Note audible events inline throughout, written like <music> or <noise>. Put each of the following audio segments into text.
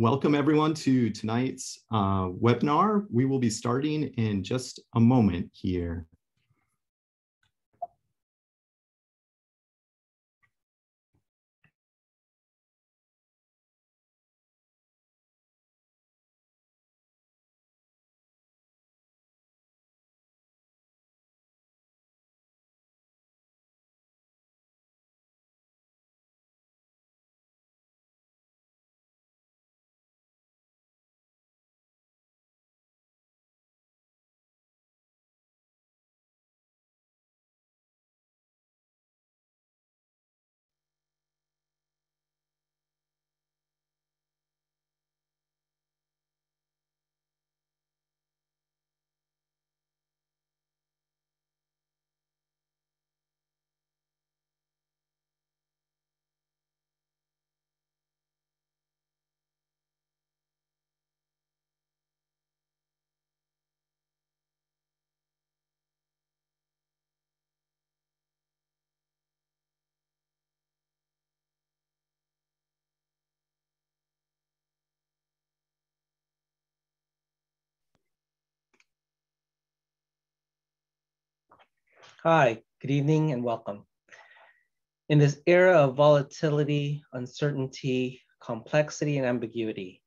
Welcome everyone to tonight's uh, webinar. We will be starting in just a moment here. Hi, good evening and welcome. In this era of volatility, uncertainty, complexity, and ambiguity,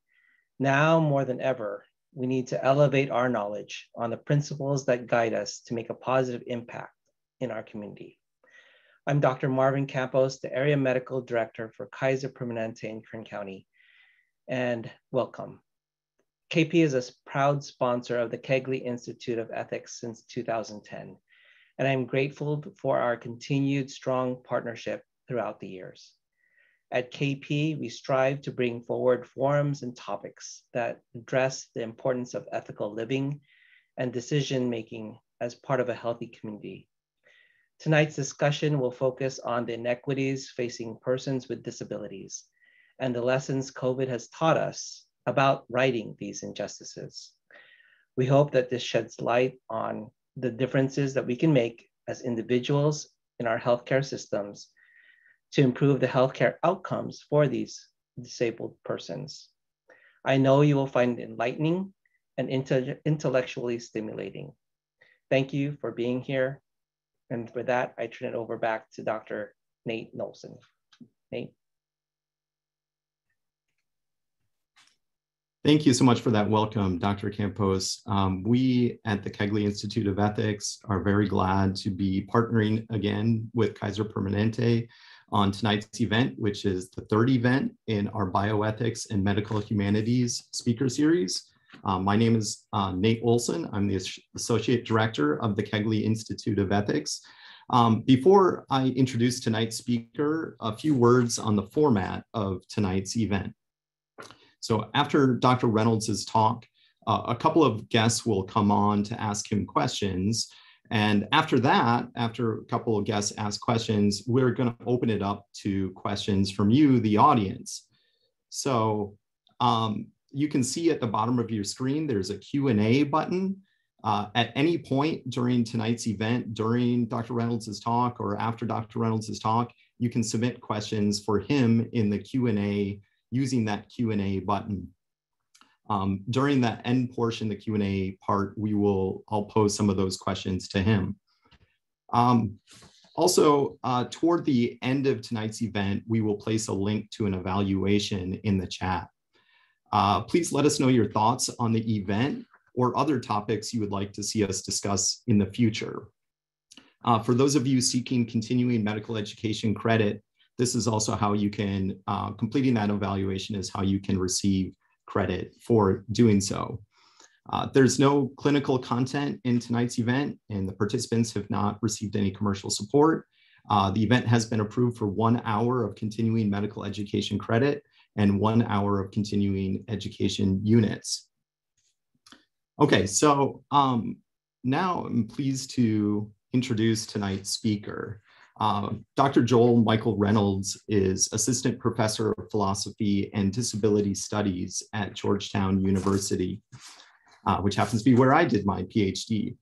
now more than ever, we need to elevate our knowledge on the principles that guide us to make a positive impact in our community. I'm Dr. Marvin Campos, the Area Medical Director for Kaiser Permanente in Kern County, and welcome. KP is a proud sponsor of the Kegley Institute of Ethics since 2010 and I'm grateful for our continued strong partnership throughout the years. At KP, we strive to bring forward forums and topics that address the importance of ethical living and decision making as part of a healthy community. Tonight's discussion will focus on the inequities facing persons with disabilities and the lessons COVID has taught us about righting these injustices. We hope that this sheds light on the differences that we can make as individuals in our healthcare systems to improve the healthcare outcomes for these disabled persons. I know you will find enlightening and intellectually stimulating. Thank you for being here. And for that, I turn it over back to Dr. Nate Olson. Nate. Thank you so much for that welcome, Dr. Campos. Um, we at the Kegley Institute of Ethics are very glad to be partnering again with Kaiser Permanente on tonight's event, which is the third event in our Bioethics and Medical Humanities speaker series. Um, my name is uh, Nate Olson. I'm the Associate Director of the Kegley Institute of Ethics. Um, before I introduce tonight's speaker, a few words on the format of tonight's event. So after Dr. Reynolds' talk, uh, a couple of guests will come on to ask him questions. And after that, after a couple of guests ask questions, we're going to open it up to questions from you, the audience. So um, you can see at the bottom of your screen, there's a Q&A button. Uh, at any point during tonight's event, during Dr. Reynolds' talk or after Dr. Reynolds' talk, you can submit questions for him in the Q&A using that Q&A button. Um, during that end portion, the Q&A part, we will, I'll pose some of those questions to him. Um, also, uh, toward the end of tonight's event, we will place a link to an evaluation in the chat. Uh, please let us know your thoughts on the event or other topics you would like to see us discuss in the future. Uh, for those of you seeking continuing medical education credit, this is also how you can, uh, completing that evaluation is how you can receive credit for doing so. Uh, there's no clinical content in tonight's event and the participants have not received any commercial support. Uh, the event has been approved for one hour of continuing medical education credit and one hour of continuing education units. Okay, so um, now I'm pleased to introduce tonight's speaker. Uh, Dr. Joel Michael Reynolds is Assistant Professor of Philosophy and Disability Studies at Georgetown University, uh, which happens to be where I did my PhD.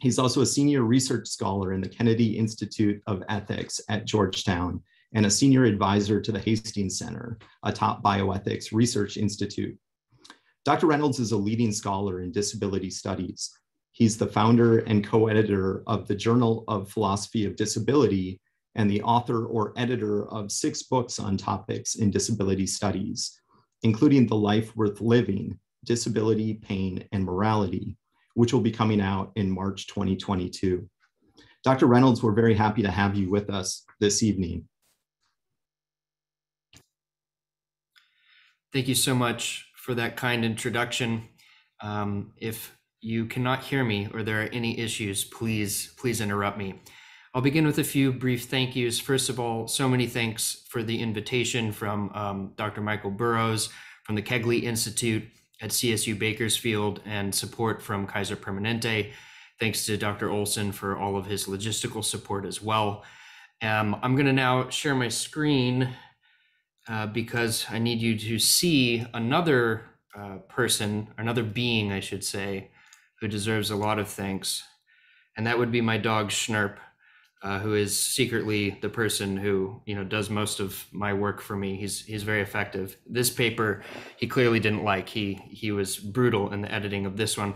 He's also a senior research scholar in the Kennedy Institute of Ethics at Georgetown and a senior advisor to the Hastings Center, a top bioethics research institute. Dr. Reynolds is a leading scholar in disability studies. He's the founder and co-editor of the Journal of Philosophy of Disability and the author or editor of six books on topics in disability studies, including The Life Worth Living, Disability, Pain, and Morality, which will be coming out in March 2022. Dr. Reynolds, we're very happy to have you with us this evening. Thank you so much for that kind introduction. Um, if you cannot hear me or there are any issues, please, please interrupt me. I'll begin with a few brief thank yous. First of all, so many thanks for the invitation from um, Dr. Michael Burrows from the Kegley Institute at CSU Bakersfield and support from Kaiser Permanente. Thanks to Dr. Olson for all of his logistical support as well. Um, I'm going to now share my screen uh, because I need you to see another uh, person, another being, I should say, who deserves a lot of thanks. And that would be my dog Schnurp uh, who is secretly the person who you know does most of my work for me. He's he's very effective. This paper he clearly didn't like. He he was brutal in the editing of this one.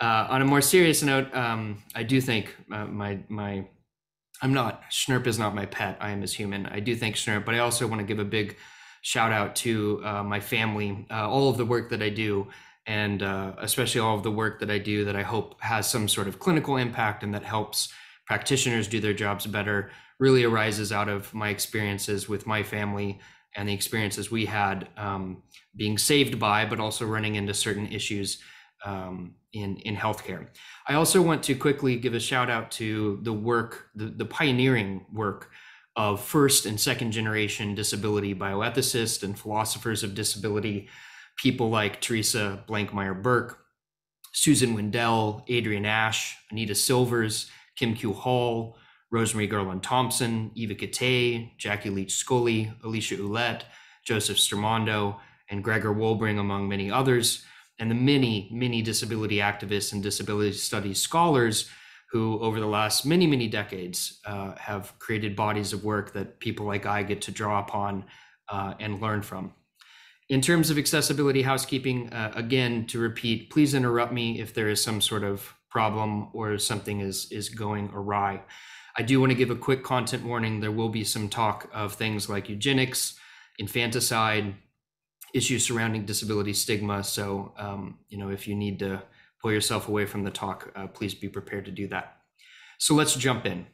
Uh, on a more serious note, um, I do think uh, my my I'm not Schnurp is not my pet. I am his human. I do think Schnurp, but I also want to give a big shout out to uh, my family, uh, all of the work that I do. And uh, especially all of the work that I do that I hope has some sort of clinical impact and that helps practitioners do their jobs better really arises out of my experiences with my family and the experiences we had um, being saved by, but also running into certain issues um, in in healthcare. I also want to quickly give a shout out to the work, the, the pioneering work of first and second generation disability bioethicists and philosophers of disability, people like Teresa Blankmeyer Burke, Susan Wendell, Adrienne Asch, Anita Silvers, Kim Q. Hall, Rosemarie Garland Thomson, Eva Kittay, Jackie Leach Scully, Alicia Ouellette, Joseph Stramondo, and Gregor Wolbring, among many others, and the many, many disability activists and disability studies scholars who, over the last many, many decades, uh, have created bodies of work that people like I get to draw upon uh, and learn from. In terms of accessibility housekeeping, uh, again, to repeat, please interrupt me if there is some sort of problem or something is is going awry. I do want to give a quick content warning. There will be some talk of things like eugenics, infanticide, issues surrounding disability stigma. So, um, you know, if you need to pull yourself away from the talk, uh, please be prepared to do that. So let's jump in.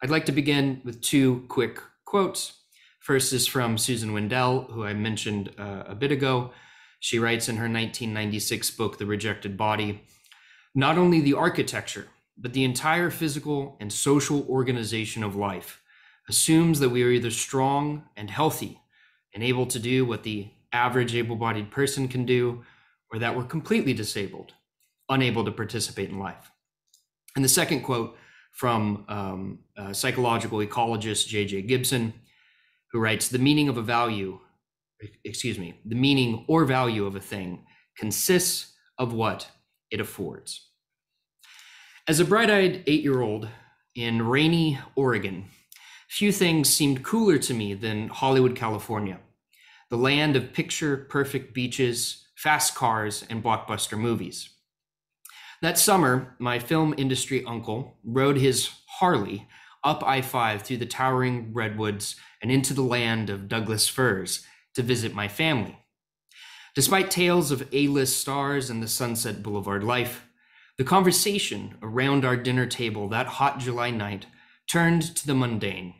I'd like to begin with two quick quotes. First is from Susan Wendell, who I mentioned uh, a bit ago. She writes in her 1996 book, The Rejected Body not only the architecture, but the entire physical and social organization of life assumes that we are either strong and healthy and able to do what the average able bodied person can do, or that we're completely disabled, unable to participate in life. And the second quote from um, psychological ecologist J.J. Gibson, who writes The meaning of a value, excuse me, the meaning or value of a thing consists of what it affords. As a bright eyed eight year old in rainy Oregon, few things seemed cooler to me than Hollywood, California, the land of picture perfect beaches, fast cars, and blockbuster movies. That summer, my film industry uncle rode his Harley up I 5 through the towering redwoods and into the land of Douglas firs to visit my family. Despite tales of A list stars and the Sunset Boulevard life, the conversation around our dinner table that hot July night turned to the mundane.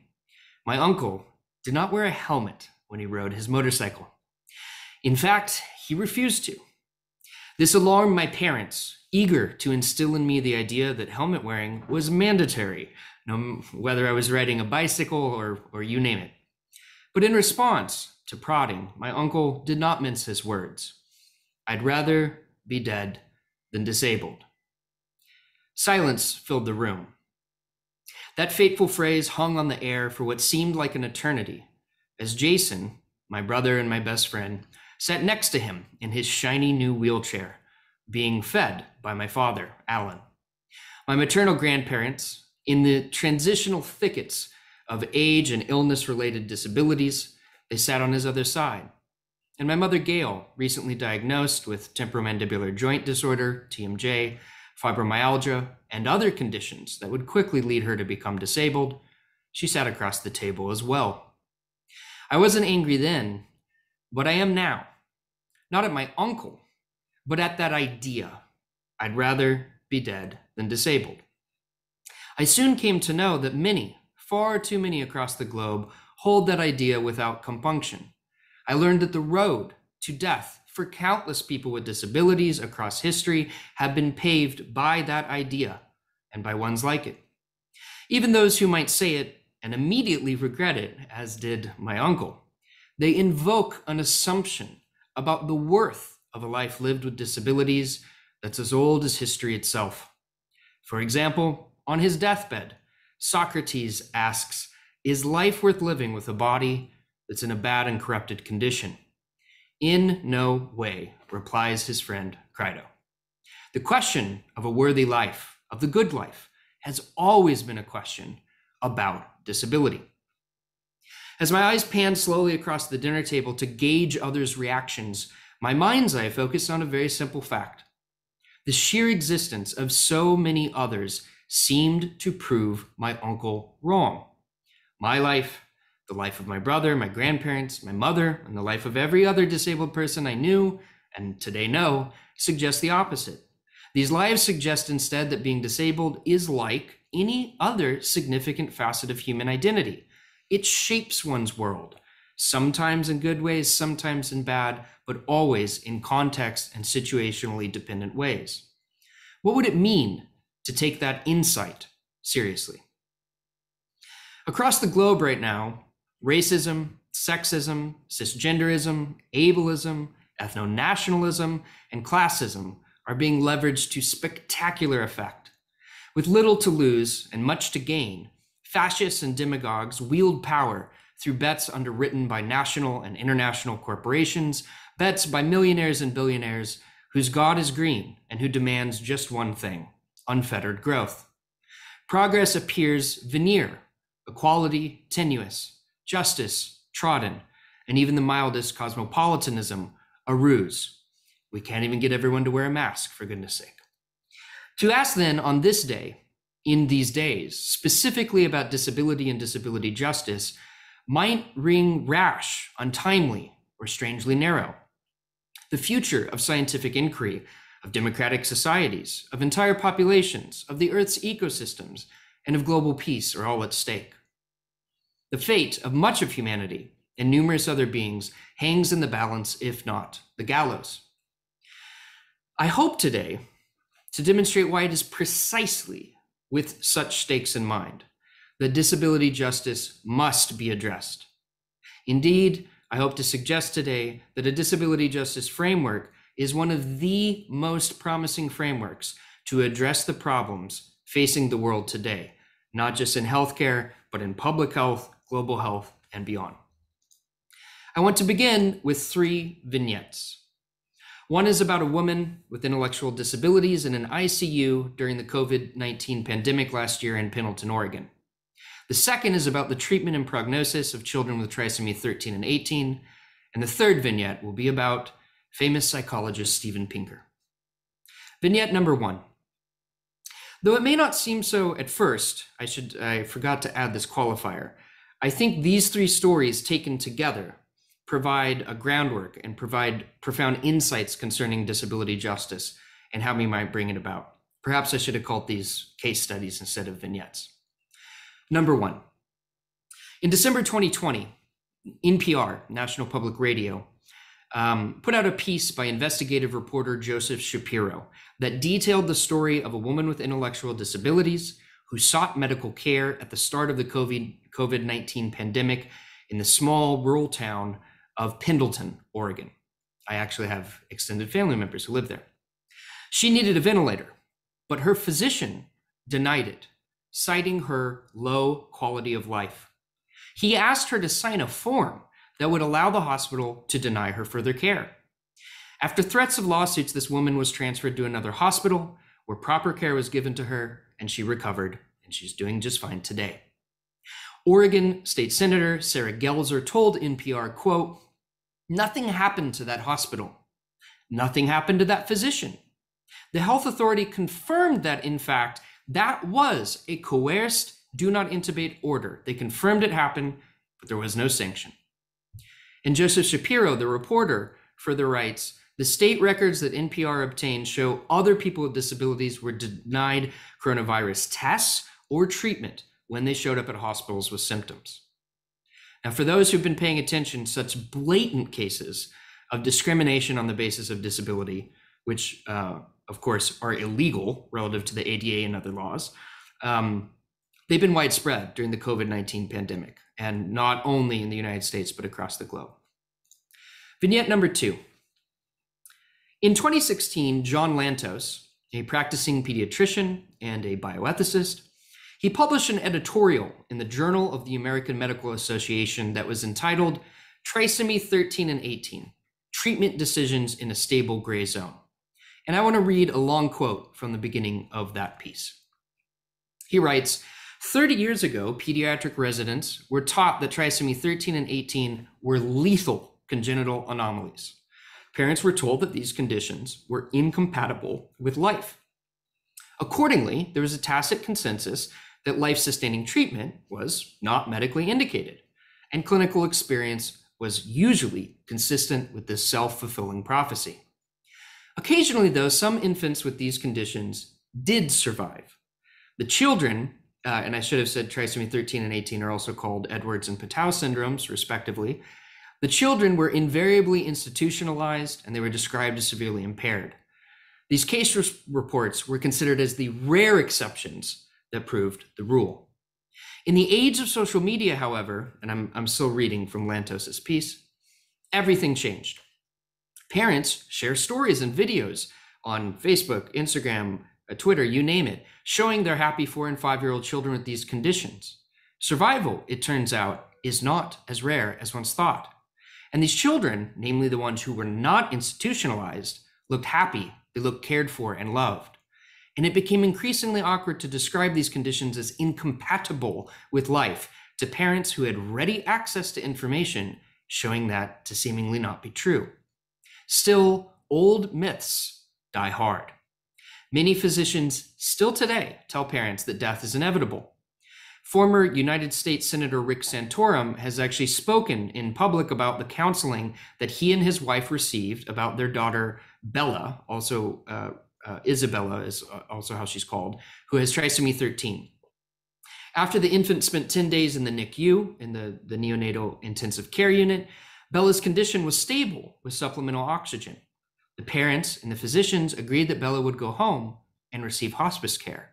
My uncle did not wear a helmet when he rode his motorcycle. In fact, he refused to. This alarmed my parents, eager to instill in me the idea that helmet wearing was mandatory, no, whether I was riding a bicycle or, or you name it. But in response, to prodding, my uncle did not mince his words. I'd rather be dead than disabled. Silence filled the room. That fateful phrase hung on the air for what seemed like an eternity as Jason, my brother and my best friend, sat next to him in his shiny new wheelchair, being fed by my father, Alan. My maternal grandparents, in the transitional thickets of age and illness related disabilities, they sat on his other side. And my mother, Gail, recently diagnosed with temporomandibular joint disorder, TMJ, fibromyalgia, and other conditions that would quickly lead her to become disabled, she sat across the table as well. I wasn't angry then, but I am now. Not at my uncle, but at that idea. I'd rather be dead than disabled. I soon came to know that many, far too many across the globe, hold that idea without compunction. I learned that the road to death for countless people with disabilities across history have been paved by that idea and by ones like it. Even those who might say it and immediately regret it, as did my uncle, they invoke an assumption about the worth of a life lived with disabilities that's as old as history itself. For example, on his deathbed, Socrates asks, Is life worth living with a body that's in a bad and corrupted condition? In no way, replies his friend Crito. The question of a worthy life, of the good life, has always been a question about disability. As my eyes pan slowly across the dinner table to gauge others' reactions, my mind's eye focused on a very simple fact. The sheer existence of so many others seemed to prove my uncle wrong. My life, the life of my brother, my grandparents, my mother, and the life of every other disabled person I knew and today know suggests the opposite. These lives suggest instead that being disabled is like any other significant facet of human identity. It shapes one's world, sometimes in good ways, sometimes in bad, but always in context and situationally dependent ways. What would it mean to take that insight seriously? Across the globe right now, racism, sexism, cisgenderism, ableism, ethno nationalism, and classism are being leveraged to spectacular effect. With little to lose and much to gain, fascists and demagogues wield power through bets underwritten by national and international corporations, bets by millionaires and billionaires whose God is green and who demands just one thing unfettered growth. Progress appears veneer, equality tenuous, justice trodden, and even the mildest cosmopolitanism a ruse. We can't even get everyone to wear a mask, for goodness sake. To ask then on this day, in these days, specifically about disability and disability justice, might ring rash, untimely, or strangely narrow. The future of scientific inquiry, of democratic societies, of entire populations, of the Earth's ecosystems, and of global peace are all at stake. The fate of much of humanity and numerous other beings hangs in the balance, if not the gallows. I hope today to demonstrate why it is precisely with such stakes in mind that disability justice must be addressed. Indeed, I hope to suggest today that a disability justice framework is one of the most promising frameworks to address the problems facing the world today, not just in healthcare, but in public health, global health, and beyond. I want to begin with three vignettes. One is about a woman with intellectual disabilities in an ICU during the COVID 19 pandemic last year in Pendleton, Oregon. The second is about the treatment and prognosis of children with trisomy 13 and 18. And the third vignette will be about famous psychologist Steven Pinker. Vignette number one. Though it may not seem so at first, I should I forgot to add this qualifier. I think these three stories taken together provide a groundwork and provide profound insights concerning disability justice and how we might bring it about. Perhaps I should have called these case studies instead of vignettes. Number one, in December 2020, NPR, National Public Radio, um, put out a piece by investigative reporter Joseph Shapiro that detailed the story of a woman with intellectual disabilities who sought medical care at the start of the COVID 19 pandemic in the small rural town of Pendleton, Oregon. I actually have extended family members who live there. She needed a ventilator, but her physician denied it, citing her low quality of life. He asked her to sign a form that would allow the hospital to deny her further care. After threats of lawsuits, this woman was transferred to another hospital where proper care was given to her and she recovered and she's doing just fine today. Oregon State Senator Sara Gelser told NPR, quote, nothing happened to that hospital. Nothing happened to that physician. The health authority confirmed that, in fact, that was a coerced do not intubate order. They confirmed it happened, but there was no sanction. And Joseph Shapiro, the reporter, further writes the state records that NPR obtained show other people with disabilities were denied coronavirus tests or treatment when they showed up at hospitals with symptoms. Now, for those who've been paying attention, such blatant cases of discrimination on the basis of disability, which uh, of course are illegal relative to the ADA and other laws, um, they've been widespread during the COVID 19 pandemic, and not only in the United States, but across the globe. Vignette number two. In 2016, John Lantos, a practicing pediatrician and a bioethicist, he published an editorial in the Journal of the American Medical Association that was entitled Trisomy 13 and 18 Treatment Decisions in a Stable Gray Zone. And I want to read a long quote from the beginning of that piece. He writes 30 years ago, pediatric residents were taught that trisomy 13 and 18 were lethal congenital anomalies. Parents were told that these conditions were incompatible with life. Accordingly, there was a tacit consensus that life sustaining treatment was not medically indicated, and clinical experience was usually consistent with this self fulfilling prophecy. Occasionally, though, some infants with these conditions did survive. The children, uh, and I should have said trisomy 13 and 18 are also called Edwards and Patau syndromes, respectively. The children were invariably institutionalized and they were described as severely impaired. These case reports were considered as the rare exceptions that proved the rule. In the age of social media, however, and I'm, I'm still reading from Lantos's piece, everything changed. Parents share stories and videos on Facebook, Instagram, uh, Twitter, you name it, showing their happy four and five year old children with these conditions. Survival, it turns out, is not as rare as once thought. And these children, namely the ones who were not institutionalized, looked happy, they looked cared for and loved. And it became increasingly awkward to describe these conditions as incompatible with life to parents who had ready access to information showing that to seemingly not be true. Still, old myths die hard. Many physicians still today tell parents that death is inevitable. Former United States Senator Rick Santorum has actually spoken in public about the counseling that he and his wife received about their daughter Bella, also uh, uh, Isabella is uh, also how she's called, who has trisomy 13. After the infant spent 10 days in the NICU, in the, the neonatal intensive care unit, Bella's condition was stable with supplemental oxygen. The parents and the physicians agreed that Bella would go home and receive hospice care.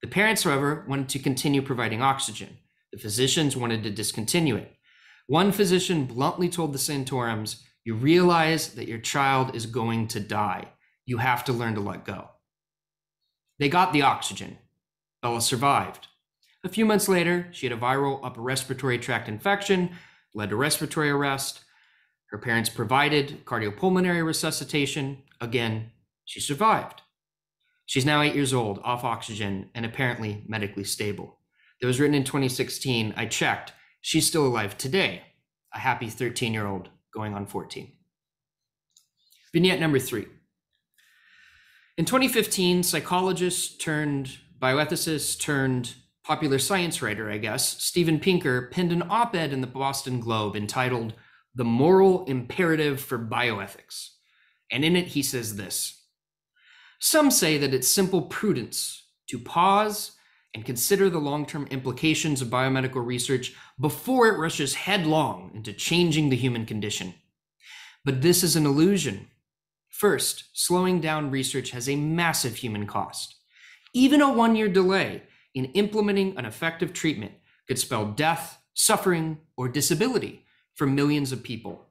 The parents, however, wanted to continue providing oxygen. The physicians wanted to discontinue it. One physician bluntly told the Santorums, You realize that your child is going to die. You have to learn to let go. They got the oxygen. Bella survived. A few months later, she had a viral upper respiratory tract infection, led to respiratory arrest. Her parents provided cardiopulmonary resuscitation. Again, she survived. She's now eight years old, off oxygen, and apparently medically stable. It was written in 2016. I checked. She's still alive today, a happy 13 year old going on 14. Vignette number three. In 2015, psychologist turned bioethicist turned popular science writer, I guess, Steven Pinker penned an op ed in the Boston Globe entitled The Moral Imperative for Bioethics. And in it, he says this some say that it's simple prudence to pause and consider the long term implications of biomedical research before it rushes headlong into changing the human condition. But this is an illusion. First, slowing down research has a massive human cost. Even a one year delay in implementing an effective treatment could spell death, suffering, or disability for millions of people.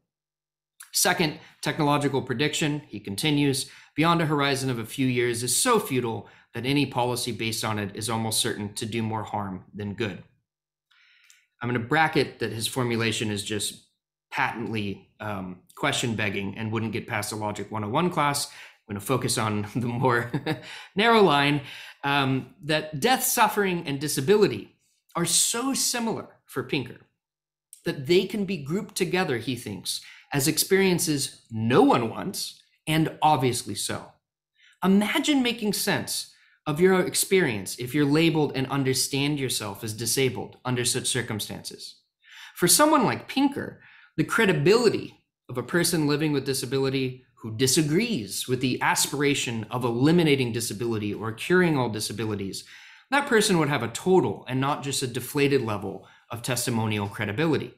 Second, technological prediction, he continues, beyond a horizon of a few years is so futile that any policy based on it is almost certain to do more harm than good. I'm going to bracket that his formulation is just patently um, question begging and wouldn't get past a Logic 101 class. I'm going to focus on <laughs> the more <laughs> narrow line um, that death, suffering, and disability are so similar for Pinker that they can be grouped together, he thinks, as experiences no one wants, and obviously so. Imagine making sense of your experience if you're labeled and understand yourself as disabled under such circumstances. For someone like Pinker, the credibility of a person living with disability who disagrees with the aspiration of eliminating disability or curing all disabilities, that person would have a total and not just a deflated level of testimonial credibility.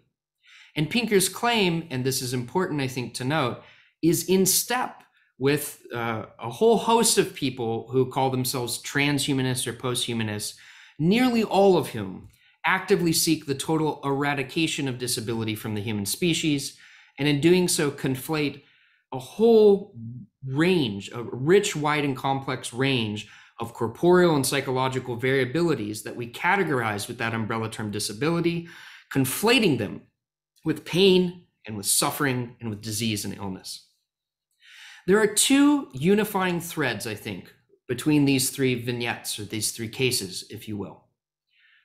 And Pinker's claim, and this is important, I think, to note, is in step with uh, a whole host of people who call themselves transhumanists or posthumanists, nearly all of whom actively seek the total eradication of disability from the human species, and in doing so, conflate a whole range, a rich, wide, and complex range of corporeal and psychological variabilities that we categorize with that umbrella term disability, conflating them with pain and with suffering and with disease and illness. There are two unifying threads, I think, between these three vignettes or these three cases, if you will.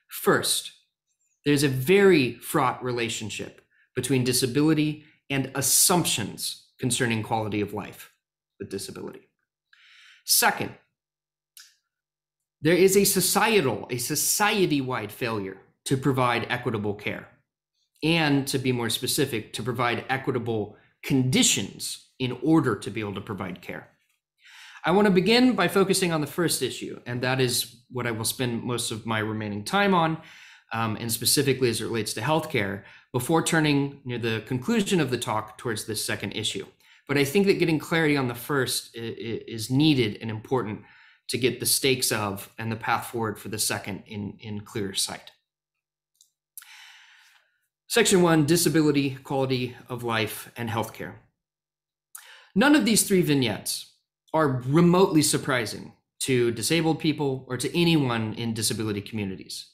First, there's a very fraught relationship between disability and assumptions concerning quality of life with disability. Second, there is a societal, a society wide failure to provide equitable care. And to be more specific, to provide equitable conditions in order to be able to provide care. I want to begin by focusing on the first issue, and that is what I will spend most of my remaining time on, um, and specifically as it relates to healthcare, before turning near the conclusion of the talk towards this second issue. But I think that getting clarity on the first is needed and important to get the stakes of and the path forward for the second in, in clearer sight. Section one, disability, quality of life, and healthcare. None of these three vignettes are remotely surprising to disabled people or to anyone in disability communities.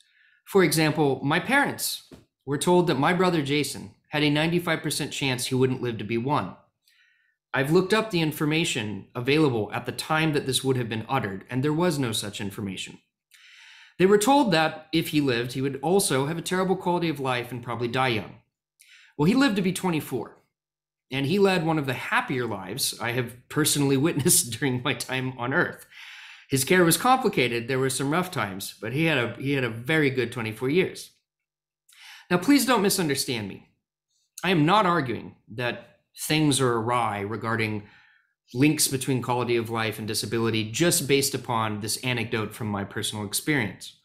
For example, my parents were told that my brother Jason had a 95% chance he wouldn't live to be one. I've looked up the information available at the time that this would have been uttered, and there was no such information. They were told that if he lived, he would also have a terrible quality of life and probably die young. Well, he lived to be 24, and he led one of the happier lives I have personally <laughs> witnessed during my time on Earth. His care was complicated. There were some rough times, but he had a he had a very good 24 years. Now, please don't misunderstand me. I am not arguing that things are awry regarding links between quality of life and disability just based upon this anecdote from my personal experience.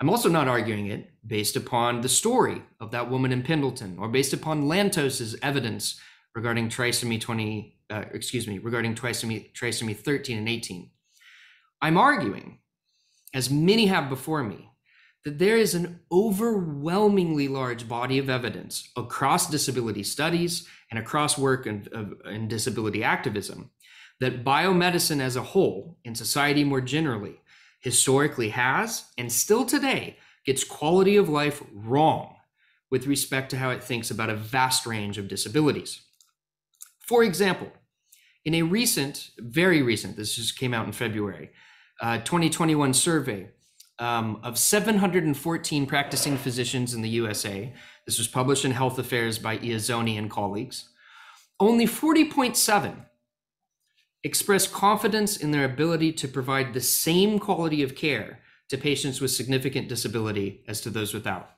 I'm also not arguing it based upon the story of that woman in Pendleton or based upon Lantos's evidence regarding trisomy 20, uh, excuse me, regarding trisomy, trisomy 13 and 18. I'm arguing, as many have before me, that there is an overwhelmingly large body of evidence across disability studies and across work in, in disability activism that biomedicine as a whole in society more generally historically has and still today gets quality of life wrong with respect to how it thinks about a vast range of disabilities. For example, in a recent, very recent, this just came out in February, uh, 2021 survey um, of 714 practicing physicians in the USA. This was published in Health Affairs by Iezzoni and colleagues. Only 40.7 expressed confidence in their ability to provide the same quality of care to patients with significant disability as to those without.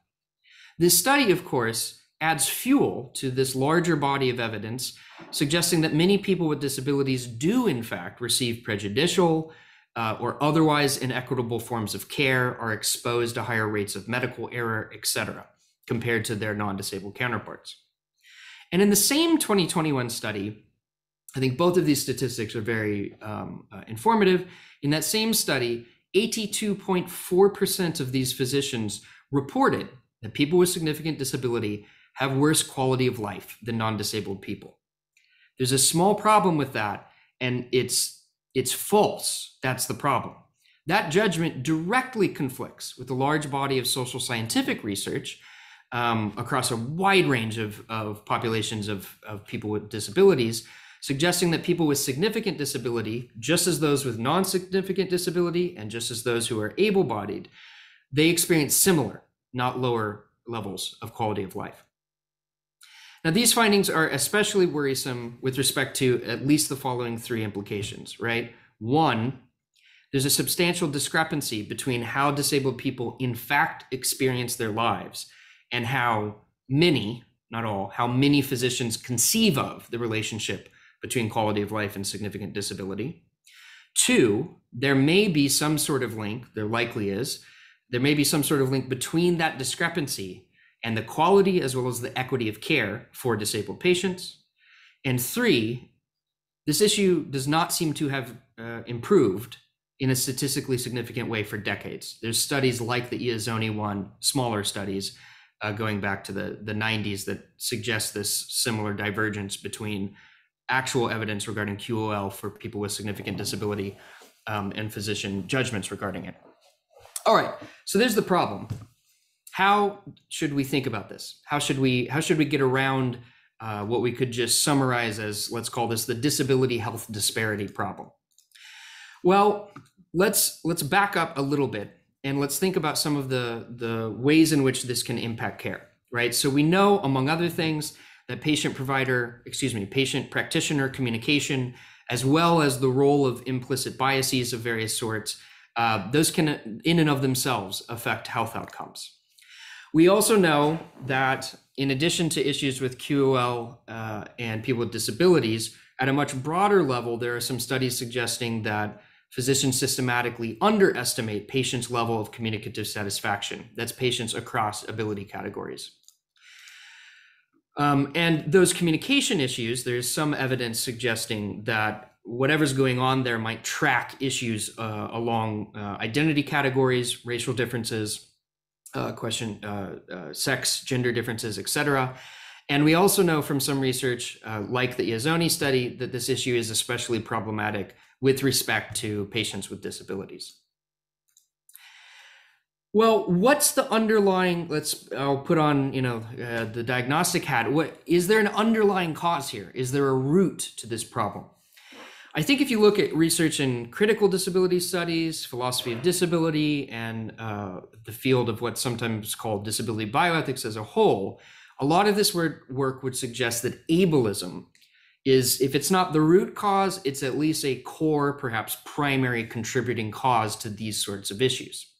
This study, of course, adds fuel to this larger body of evidence, suggesting that many people with disabilities do, in fact, receive prejudicial, uh, or otherwise inequitable forms of care are exposed to higher rates of medical error, etc., compared to their non-disabled counterparts. And in the same 2021 study, I think both of these statistics are very um, uh, informative. In that same study, 82.4% of these physicians reported that people with significant disability have worse quality of life than non-disabled people. There's a small problem with that, and it's it's false. That's the problem. That judgment directly conflicts with a large body of social scientific research um, across a wide range of, of populations of, of people with disabilities, suggesting that people with significant disability, just as those with non significant disability and just as those who are able bodied, they experience similar not lower levels of quality of life. Now, these findings are especially worrisome with respect to at least the following three implications, right? One, there's a substantial discrepancy between how disabled people in fact experience their lives and how many, not all, how many physicians conceive of the relationship between quality of life and significant disability. Two, there may be some sort of link, there likely is, there may be some sort of link between that discrepancy and the quality as well as the equity of care for disabled patients. And three, this issue does not seem to have uh, improved in a statistically significant way for decades. There's studies like the Iezzoni one, smaller studies uh, going back to the, the 90s that suggest this similar divergence between actual evidence regarding QOL for people with significant disability um, and physician judgments regarding it. All right, so there's the problem how should we think about this? How should we how should we get around uh, what we could just summarize as let's call this the disability health disparity problem? Well, let's let's back up a little bit and let's think about some of the the ways in which this can impact care. Right. So we know, among other things, that patient provider, excuse me, patient practitioner communication, as well as the role of implicit biases of various sorts, uh, those can, in and of themselves, affect health outcomes. We also know that in addition to issues with QOL uh, and people with disabilities, at a much broader level, there are some studies suggesting that physicians systematically underestimate patients' level of communicative satisfaction. That's patients across ability categories. Um, and those communication issues, there's some evidence suggesting that whatever's going on there might track issues uh, along uh, identity categories, racial differences, uh, question uh, uh, sex, gender differences, etc. And we also know from some research, uh, like the Iezzoni study, that this issue is especially problematic with respect to patients with disabilities. Well, what's the underlying? Let's. I'll put on you know uh, the diagnostic hat. What is there an underlying cause here? Is there a root to this problem? I think if you look at research in critical disability studies, philosophy of disability, and uh, the field of what's sometimes called disability bioethics as a whole, a lot of this work, work would suggest that ableism is, if it's not the root cause, it's at least a core, perhaps primary contributing cause to these sorts of issues.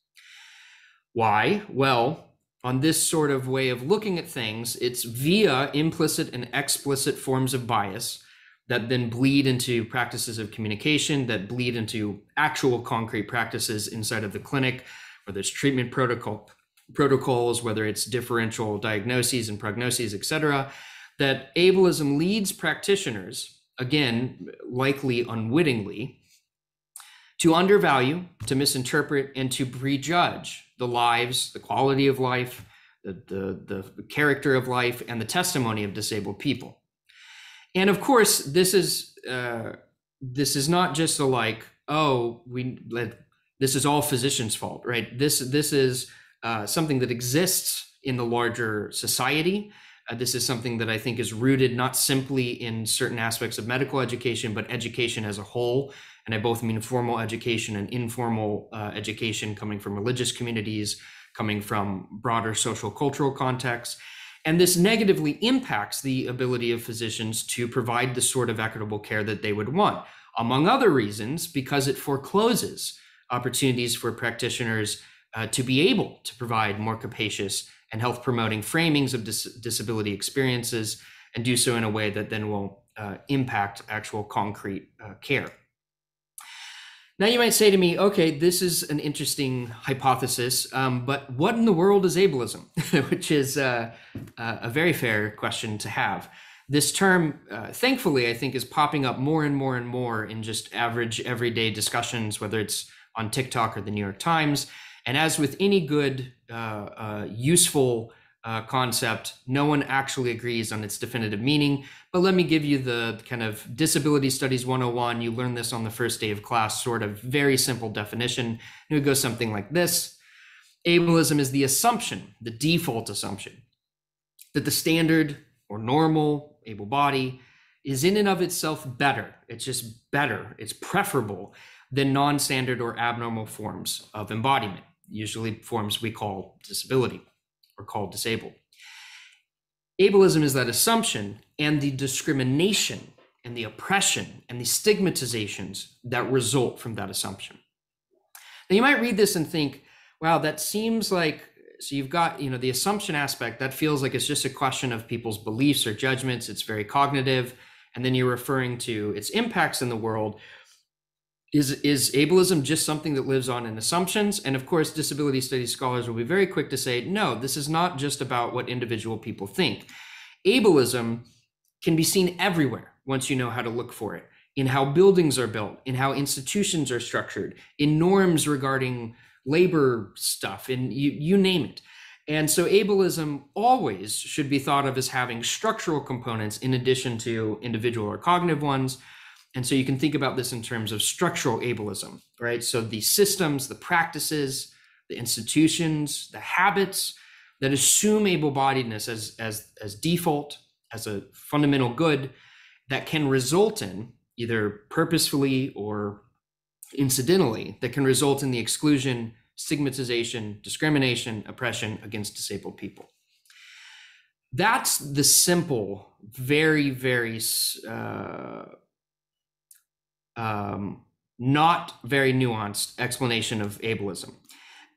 Why? Well, on this sort of way of looking at things, it's via implicit and explicit forms of bias that then bleed into practices of communication that bleed into actual concrete practices inside of the clinic whether it's treatment protocol protocols whether it's differential diagnoses and prognoses et cetera that ableism leads practitioners again likely unwittingly to undervalue to misinterpret and to prejudge the lives the quality of life the, the, the character of life and the testimony of disabled people and of course this is uh, this is not just a like oh we this is all physicians fault right? This this is uh, something that exists in the larger society. Uh, this is something that i think is rooted not simply in certain aspects of medical education but education as a whole. And i both mean formal education and informal uh, education coming from religious communities coming from broader social cultural contexts and this negatively impacts the ability of physicians to provide the sort of equitable care that they would want, among other reasons, because it forecloses opportunities for practitioners uh, to be able to provide more capacious and health promoting framings of dis- disability experiences and do so in a way that then will uh, impact actual concrete uh, care. Now you might say to me, okay, this is an interesting hypothesis, um, but what in the world is ableism? <laughs> Which is uh, uh, a very fair question to have. This term, uh, thankfully, I think is popping up more and more and more in just average everyday discussions, whether it's on TikTok or the New York Times. And as with any good, uh, uh, useful uh, concept. No one actually agrees on its definitive meaning. But let me give you the kind of Disability Studies 101. You learn this on the first day of class, sort of very simple definition. It would go something like this Ableism is the assumption, the default assumption, that the standard or normal able body is in and of itself better. It's just better, it's preferable than non standard or abnormal forms of embodiment, usually forms we call disability. Or called disabled. Ableism is that assumption and the discrimination and the oppression and the stigmatizations that result from that assumption. Now, you might read this and think, wow, that seems like so you've got you know the assumption aspect that feels like it's just a question of people's beliefs or judgments it's very cognitive and then you're referring to its impacts in the world is is ableism just something that lives on in assumptions and of course disability studies scholars will be very quick to say no this is not just about what individual people think ableism can be seen everywhere once you know how to look for it in how buildings are built in how institutions are structured in norms regarding labor stuff, and you, you name it. And so ableism always should be thought of as having structural components in addition to individual or cognitive ones. And so you can think about this in terms of structural ableism, right? So the systems, the practices, the institutions, the habits that assume able-bodiedness as, as, as default, as a fundamental good that can result in either purposefully or incidentally that can result in the exclusion, stigmatization, discrimination, oppression against disabled people. That's the simple, very, very uh, um, not very nuanced explanation of ableism.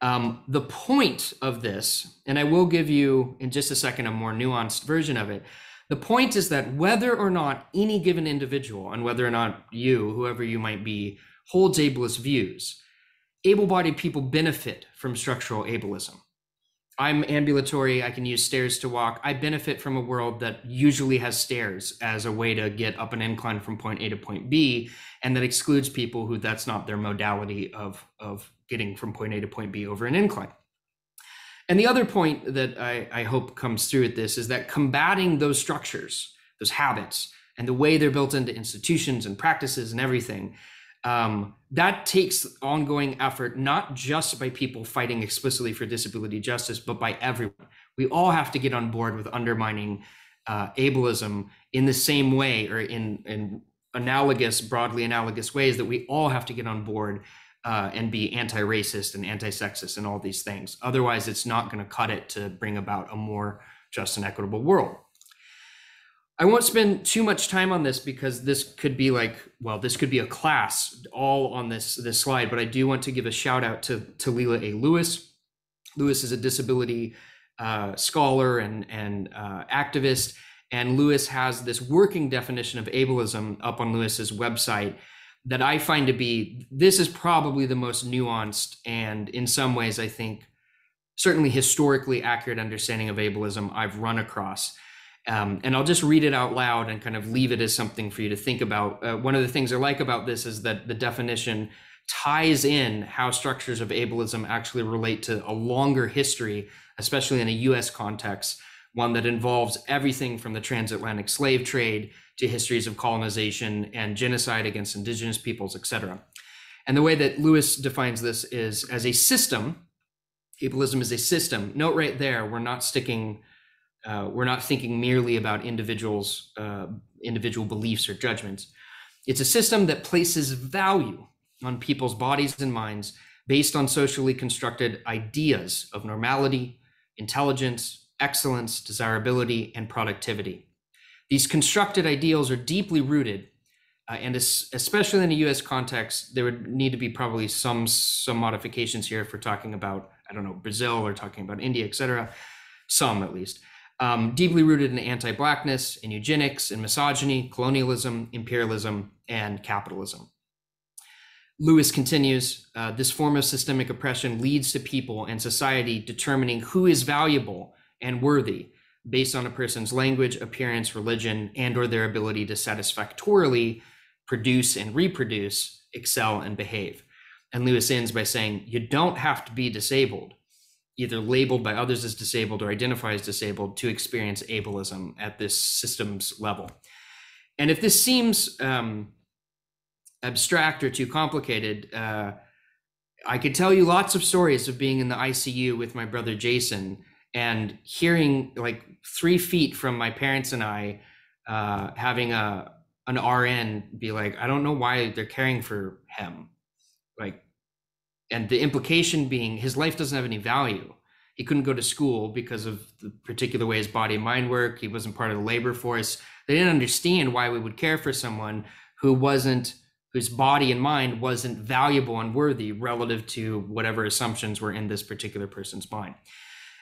Um, the point of this, and I will give you in just a second a more nuanced version of it. The point is that whether or not any given individual, and whether or not you, whoever you might be, holds ableist views, able bodied people benefit from structural ableism. I'm ambulatory, I can use stairs to walk. I benefit from a world that usually has stairs as a way to get up an incline from point A to point B, and that excludes people who that's not their modality of, of getting from point A to point B over an incline. And the other point that I, I hope comes through at this is that combating those structures, those habits, and the way they're built into institutions and practices and everything um, that takes ongoing effort, not just by people fighting explicitly for disability justice, but by everyone. We all have to get on board with undermining uh, ableism in the same way or in, in analogous, broadly analogous ways that we all have to get on board uh, and be anti-racist and anti-sexist and all these things. Otherwise, it's not going to cut it to bring about a more just and equitable world. I won't spend too much time on this because this could be like, well, this could be a class all on this this slide. But I do want to give a shout out to to Talila A. Lewis. Lewis is a disability uh, scholar and and uh, activist, and Lewis has this working definition of ableism up on Lewis's website that I find to be this is probably the most nuanced and in some ways I think certainly historically accurate understanding of ableism I've run across. Um, and I'll just read it out loud and kind of leave it as something for you to think about. Uh, one of the things I like about this is that the definition ties in how structures of ableism actually relate to a longer history, especially in a US context, one that involves everything from the transatlantic slave trade to histories of colonization and genocide against indigenous peoples, etc. And the way that Lewis defines this is as a system, ableism is a system. Note right there, we're not sticking uh, we're not thinking merely about individuals, uh, individual beliefs or judgments. It's a system that places value on people's bodies and minds based on socially constructed ideas of normality, intelligence, excellence, desirability, and productivity. These constructed ideals are deeply rooted, uh, and especially in a U.S. context, there would need to be probably some some modifications here if we're talking about I don't know Brazil or talking about India, et cetera, some at least um, deeply rooted in anti-blackness, in eugenics, in misogyny, colonialism, imperialism, and capitalism. Lewis continues, uh, this form of systemic oppression leads to people and society determining who is valuable and worthy based on a person's language, appearance, religion, and or their ability to satisfactorily produce and reproduce, excel, and behave. And Lewis ends by saying, you don't have to be disabled either labeled by others as disabled or identify as disabled to experience ableism at this systems level. And if this seems um, abstract or too complicated, uh, I could tell you lots of stories of being in the ICU with my brother Jason and hearing like three feet from my parents and I uh, having a an RN be like, I don't know why they're caring for him. Like and the implication being his life doesn't have any value he couldn't go to school because of the particular way his body and mind work. He wasn't part of the labor force. They didn't understand why we would care for someone who wasn't whose body and mind wasn't valuable and worthy relative to whatever assumptions were in this particular person's mind.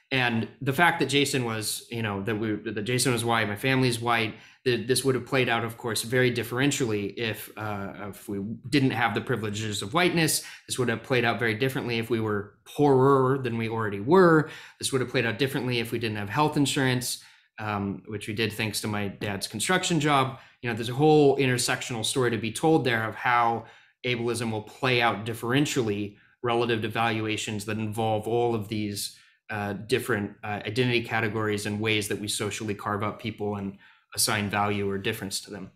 And the fact that Jason was, you know, that we that Jason was white, my family's white, this would have played out, of course, very differentially if uh, if we didn't have the privileges of whiteness. This would have played out very differently if we were poorer than we already were. This would have played out differently if we didn't have health insurance, um, which we did thanks to my dad's construction job. You know, there's a whole intersectional story to be told there of how ableism will play out differentially relative to valuations that involve all of these uh, different uh, identity categories and ways that we socially carve up people and assign value or difference to them.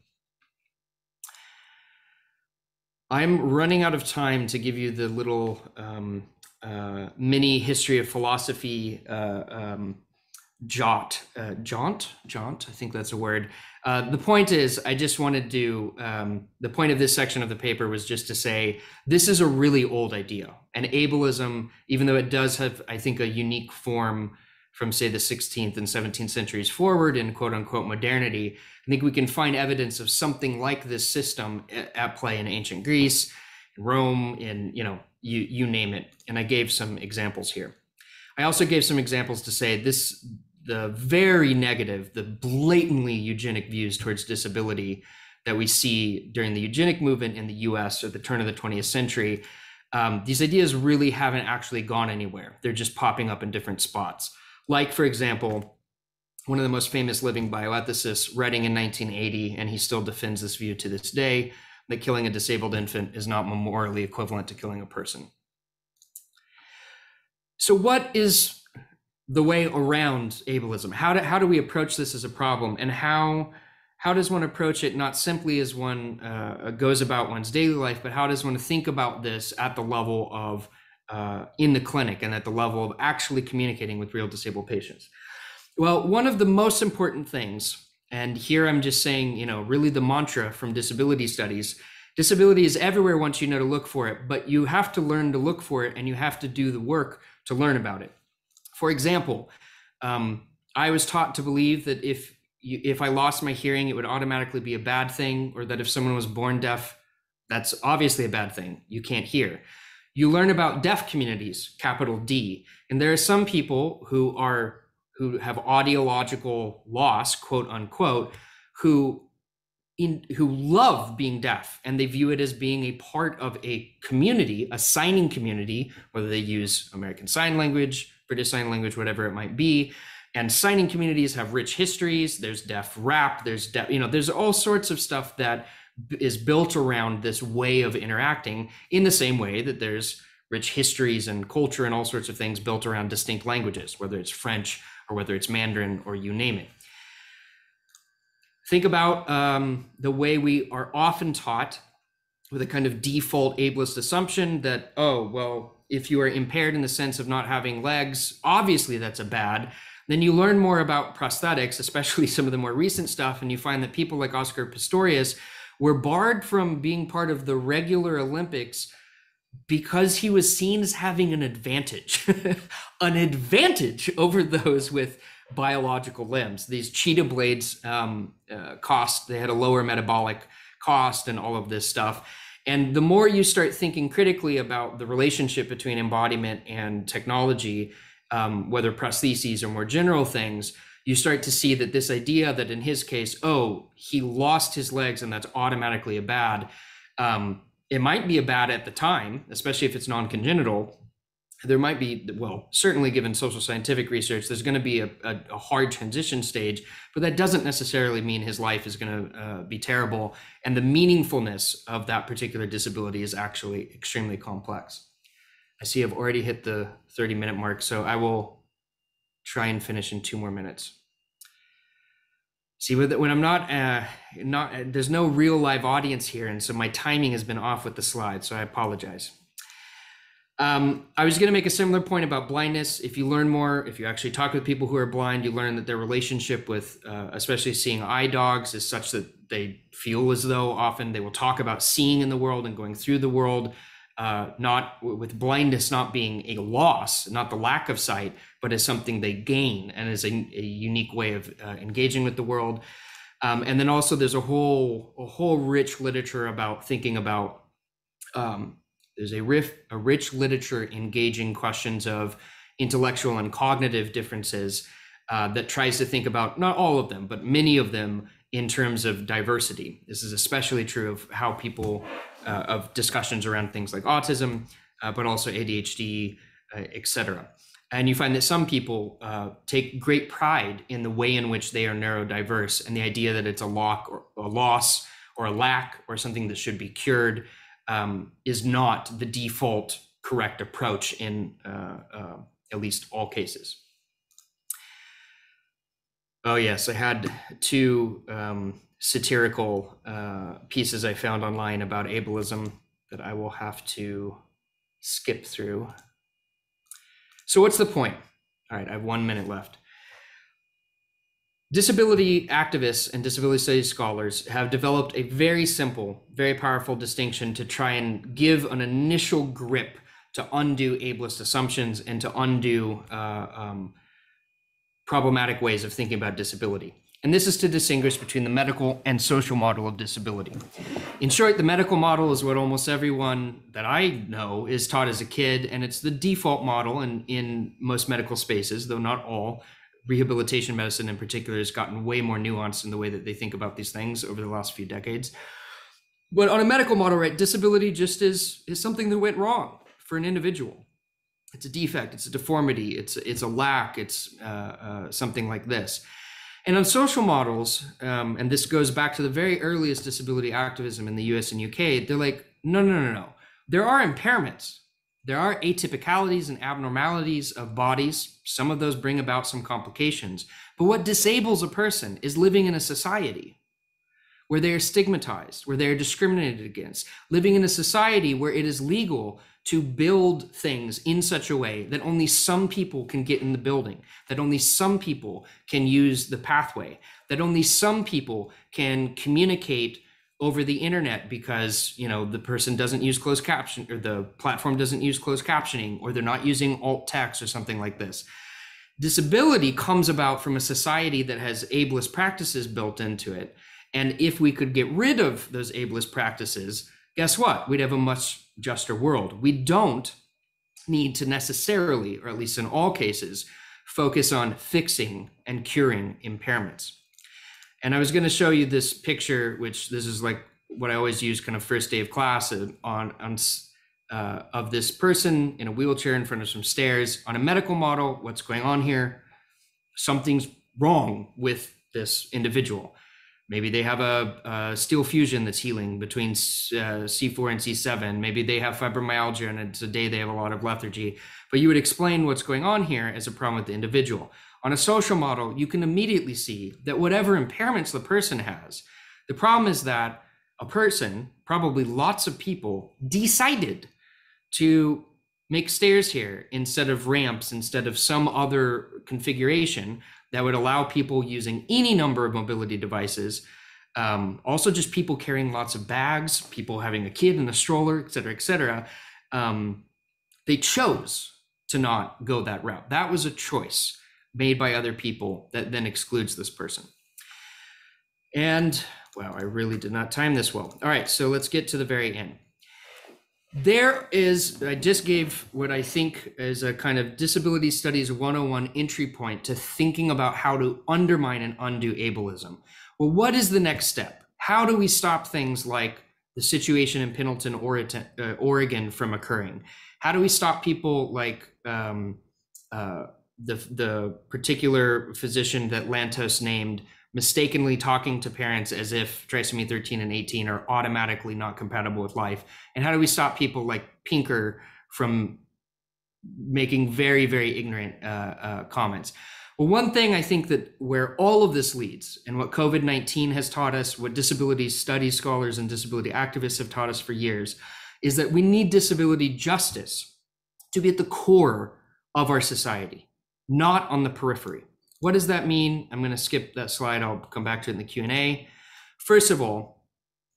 I'm running out of time to give you the little um, uh, mini history of philosophy uh, um, jot, uh, jaunt, jaunt. I think that's a word. Uh, the point is, I just wanted to. Um, the point of this section of the paper was just to say this is a really old idea, and ableism, even though it does have, I think, a unique form from say the 16th and 17th centuries forward in quote unquote modernity, I think we can find evidence of something like this system at play in ancient Greece, Rome, in you know you you name it. And I gave some examples here. I also gave some examples to say this the very negative, the blatantly eugenic views towards disability that we see during the eugenic movement in the US at the turn of the 20th century. Um, these ideas really haven't actually gone anywhere. They're just popping up in different spots. Like, for example, one of the most famous living bioethicists, writing in 1980, and he still defends this view to this day that killing a disabled infant is not morally equivalent to killing a person. So, what is the way around ableism? How do, how do we approach this as a problem? And how, how does one approach it not simply as one uh, goes about one's daily life, but how does one think about this at the level of uh, in the clinic and at the level of actually communicating with real disabled patients? Well, one of the most important things, and here I'm just saying, you know, really the mantra from disability studies disability is everywhere once you know to look for it, but you have to learn to look for it and you have to do the work to learn about it. For example, um, I was taught to believe that if you, if I lost my hearing, it would automatically be a bad thing, or that if someone was born deaf, that's obviously a bad thing. You can't hear. You learn about deaf communities, capital D. And there are some people who are who have audiological loss, quote unquote, who in, who love being deaf and they view it as being a part of a community, a signing community, whether they use American Sign Language, British Sign Language, whatever it might be. And signing communities have rich histories. There's deaf rap. There's deaf, you know, there's all sorts of stuff that is built around this way of interacting in the same way that there's rich histories and culture and all sorts of things built around distinct languages, whether it's French or whether it's Mandarin or you name it. Think about um, the way we are often taught with a kind of default ableist assumption that, oh, well, if you are impaired in the sense of not having legs, obviously that's a bad. Then you learn more about prosthetics, especially <laughs> some of the more recent stuff, and you find that people like Oscar Pistorius were barred from being part of the regular Olympics because he was seen as having an advantage, <laughs> an advantage over those with biological limbs. These cheetah blades um, uh, cost, they had a lower metabolic cost and all of this stuff. And the more you start thinking critically about the relationship between embodiment and technology, um, whether prostheses or more general things, you start to see that this idea that in his case, oh, he lost his legs and that's automatically a bad. Um, it might be a bad at the time, especially if it's non congenital. There might be, well, certainly given social scientific research, there's going to be a, a, a hard transition stage, but that doesn't necessarily mean his life is going to uh, be terrible. And the meaningfulness of that particular disability is actually extremely complex. I see I've already hit the 30 minute mark, so I will try and finish in two more minutes. See, when I'm not, uh, not, there's no real live audience here, and so my timing has been off with the slide, so I apologize. Um, I was going to make a similar point about blindness. If you learn more, if you actually talk with people who are blind, you learn that their relationship with, uh, especially seeing eye dogs, is such that they feel as though often they will talk about seeing in the world and going through the world uh, not with blindness not being a loss, not the lack of sight, but as something they gain and as a, a unique way of uh, engaging with the world. Um, and then also there's a whole a whole rich literature about thinking about um, there's a, riff, a rich literature engaging questions of intellectual and cognitive differences uh, that tries to think about not all of them, but many of them in terms of diversity. This is especially true of how people, uh, of discussions around things like autism, uh, but also ADHD, uh, etc. And you find that some people uh, take great pride in the way in which they are neurodiverse and the idea that it's a lock or a loss or a lack or something that should be cured um, is not the default correct approach in uh, uh, at least all cases. Oh yes, I had two um, satirical uh, pieces I found online about ableism that I will have to skip through. So what's the point? All right, I have one minute left. Disability activists and disability studies scholars have developed a very simple, very powerful distinction to try and give an initial grip to undo ableist assumptions and to undo uh, um, problematic ways of thinking about disability. And this is to distinguish between the medical and social model of disability. In short, the medical model is what almost everyone that I know is taught as a kid, and it's the default model in, in most medical spaces, though not all, rehabilitation medicine in particular has gotten way more nuanced in the way that they think about these things over the last few decades. But on a medical model, right, disability just is is something that went wrong for an individual. It's a defect, it's a deformity, it's it's a lack, it's uh, uh, something like this. And on social models, um, and this goes back to the very earliest disability activism in the U.S. and UK, they're like, no, no, no, no. There are impairments there are atypicalities and abnormalities of bodies. Some of those bring about some complications. But what disables a person is living in a society where they are stigmatized, where they are discriminated against, living in a society where it is legal to build things in such a way that only some people can get in the building, that only some people can use the pathway, that only some people can communicate over the internet because you know the person doesn't use closed caption or the platform doesn't use closed captioning or they're not using alt text or something like this. Disability comes about from a society that has ableist practices built into it and if we could get rid of those ableist practices guess what we'd have a much juster world we don't need to necessarily or at least in all cases focus on fixing and curing impairments and I was going to show you this picture, which this is like what I always use kind of first day of class on, on uh, of this person in a wheelchair in front of some stairs on a medical model. What's going on here? Something's wrong with this individual. Maybe they have a, a steel fusion that's healing between uh, C4 and C7. Maybe they have fibromyalgia and it's a day they have a lot of lethargy. But you would explain what's going on here as a problem with the individual. On a social model, you can immediately see that whatever impairments the person has, the problem is that a person, probably lots of people, decided to make stairs here instead of ramps, instead of some other configuration that would allow people using any number of mobility devices. Um, also, just people carrying lots of bags, people having a kid in a stroller, et cetera, et cetera. Um, they chose to not go that route. That was a choice made by other people that then excludes this person. And wow, I really did not time this well. All right, so let's get to the very end. There is, I just gave what I think is a kind of disability studies 101 entry point to thinking about how to undermine and undo ableism. Well, what is the next step? How do we stop things like the situation in Pendleton, uh, Oregon from occurring? How do we stop people like um, uh, the the particular physician that Lantos named mistakenly talking to parents as if trisomy 13 and 18 are automatically not compatible with life and how do we stop people like pinker from making very very ignorant uh, uh, comments well one thing i think that where all of this leads and what covid-19 has taught us what disability studies scholars and disability activists have taught us for years is that we need disability justice to be at the core of our society not on the periphery. What does that mean? I'm going to skip that slide. I'll come back to it in the Q&A. First of all,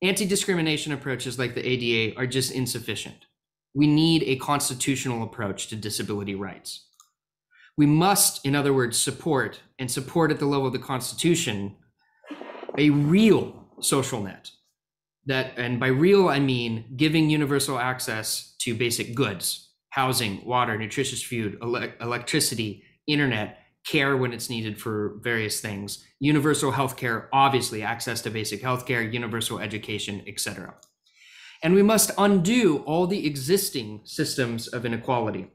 anti-discrimination approaches like the ADA are just insufficient. We need a constitutional approach to disability rights. We must, in other words, support and support at the level of the Constitution a real social net. That, and by real, I mean giving universal access to basic goods, housing, water, nutritious food, ele- electricity, internet, care when it's needed for various things, universal health care, obviously access to basic health care, universal education, etc. And we must undo all the existing systems of inequality.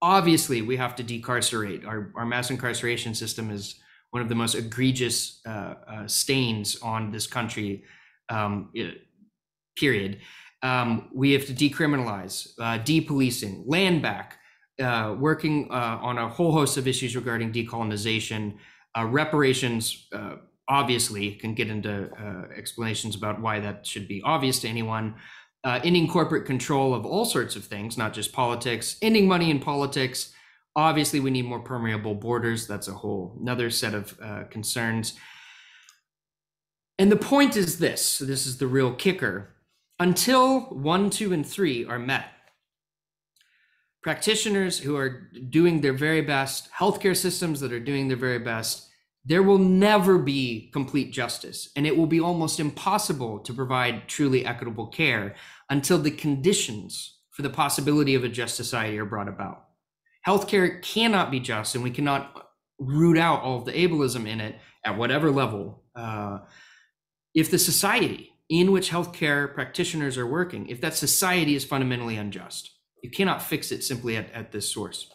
Obviously, we have to decarcerate. Our, our mass incarceration system is one of the most egregious uh, uh, stains on this country, um, period. Um, we have to decriminalize, uh, depolicing, land back, uh, working uh, on a whole host of issues regarding decolonization. Uh, reparations, uh, obviously, can get into uh, explanations about why that should be obvious to anyone. ending corporate control of all sorts of things, not just politics, ending money in politics. Obviously, we need more permeable borders. That's a whole another set of concerns. And the point is this this is the real kicker. Until one, two, and three are met, practitioners who are doing their very best, healthcare systems that are doing their very best, there will never be complete justice. And it will be almost impossible to provide truly equitable care until the conditions for the possibility of a just society are brought about. Healthcare cannot be just, and we cannot root out all of the ableism in it at whatever level. Uh, if the society in which healthcare practitioners are working, if that society is fundamentally unjust, you cannot fix it simply at, at this source.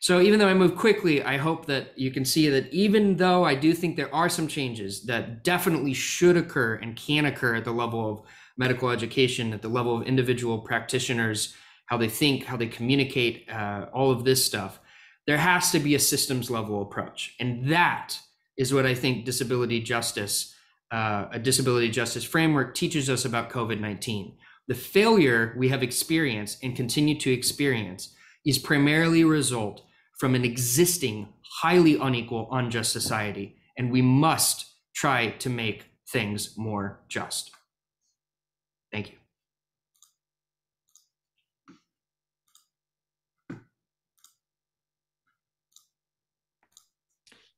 So even though I move quickly, I hope that you can see that even though I do think there are some changes that definitely should occur and can occur at the level of medical education, at the level of individual practitioners, how they think, how they communicate, uh, all of this stuff, there has to be a systems level approach. And that is what I think disability justice, uh, a disability justice framework teaches us about COVID 19. The failure we have experienced and continue to experience is primarily a result from an existing highly unequal, unjust society, and we must try to make things more just. Thank you.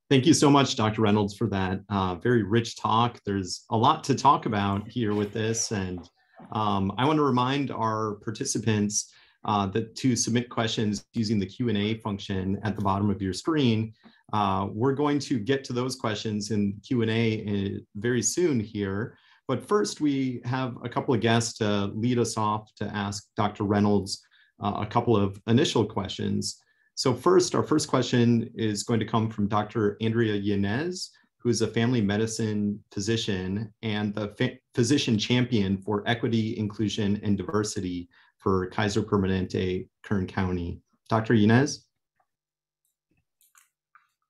Thank you so much, Dr. Reynolds, for that uh, very rich talk. There's a lot to talk about here with this, and um, I want to remind our participants uh, that to submit questions using the Q&A function at the bottom of your screen. Uh, we're going to get to those questions in Q&A uh, very soon here. But first, we have a couple of guests to lead us off to ask Dr. Reynolds uh, a couple of initial questions. So first, our first question is going to come from Dr. Andrea Yanez, who is a family medicine physician and the physician champion for equity, inclusion, and diversity for Kaiser Permanente, Kern County. Dr. Yanez?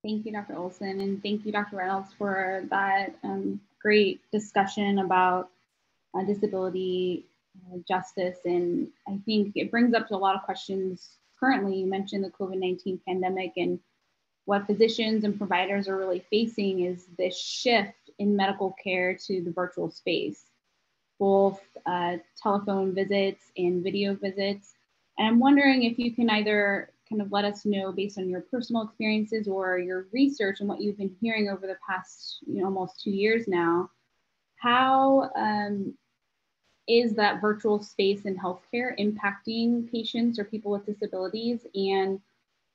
Thank you, Dr. Olson, and thank you, Dr. Reynolds, for that um, great discussion about uh, disability uh, justice. And I think it brings up a lot of questions currently. You mentioned the COVID 19 pandemic and what physicians and providers are really facing is this shift in medical care to the virtual space, both uh, telephone visits and video visits. And I'm wondering if you can either kind of let us know based on your personal experiences or your research and what you've been hearing over the past you know, almost two years now, how um, is that virtual space in healthcare impacting patients or people with disabilities? And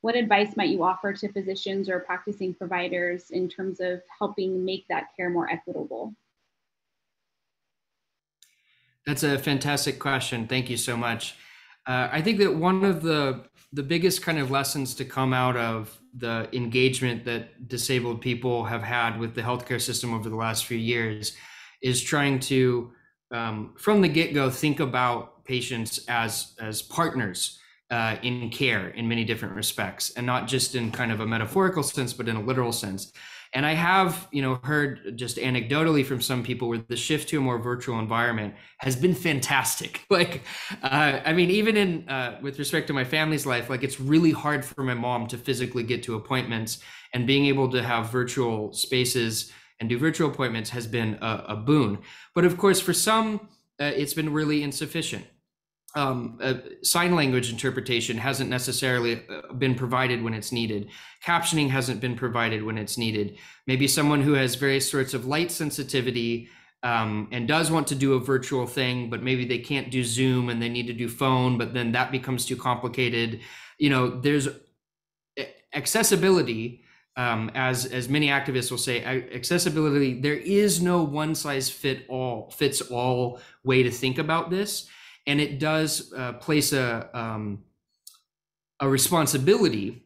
what advice might you offer to physicians or practicing providers in terms of helping make that care more equitable? That's a fantastic question. Thank you so much. Uh, I think that one of the the biggest kind of lessons to come out of the engagement that disabled people have had with the healthcare system over the last few years is trying to, um, from the get go, think about patients as as partners uh, in care in many different respects, and not just in kind of a metaphorical sense, but in a literal sense. And I have, you know, heard just anecdotally from some people where the shift to a more virtual environment has been fantastic. <laughs> Like, uh, I mean, even in uh, with respect to my family's life, like it's really hard for my mom to physically get to appointments, and being able to have virtual spaces and do virtual appointments has been a, a boon. But of course, for some, uh, it's been really insufficient. Um, uh, sign language interpretation hasn't necessarily uh, been provided when it's needed. Captioning hasn't been provided when it's needed. Maybe someone who has various sorts of light sensitivity um, and does want to do a virtual thing, but maybe they can't do Zoom and they need to do phone, but then that becomes too complicated. You know, there's accessibility. Um, as as many activists will say, accessibility. There is no one size fit all fits all way to think about this and it does uh, place a um, a responsibility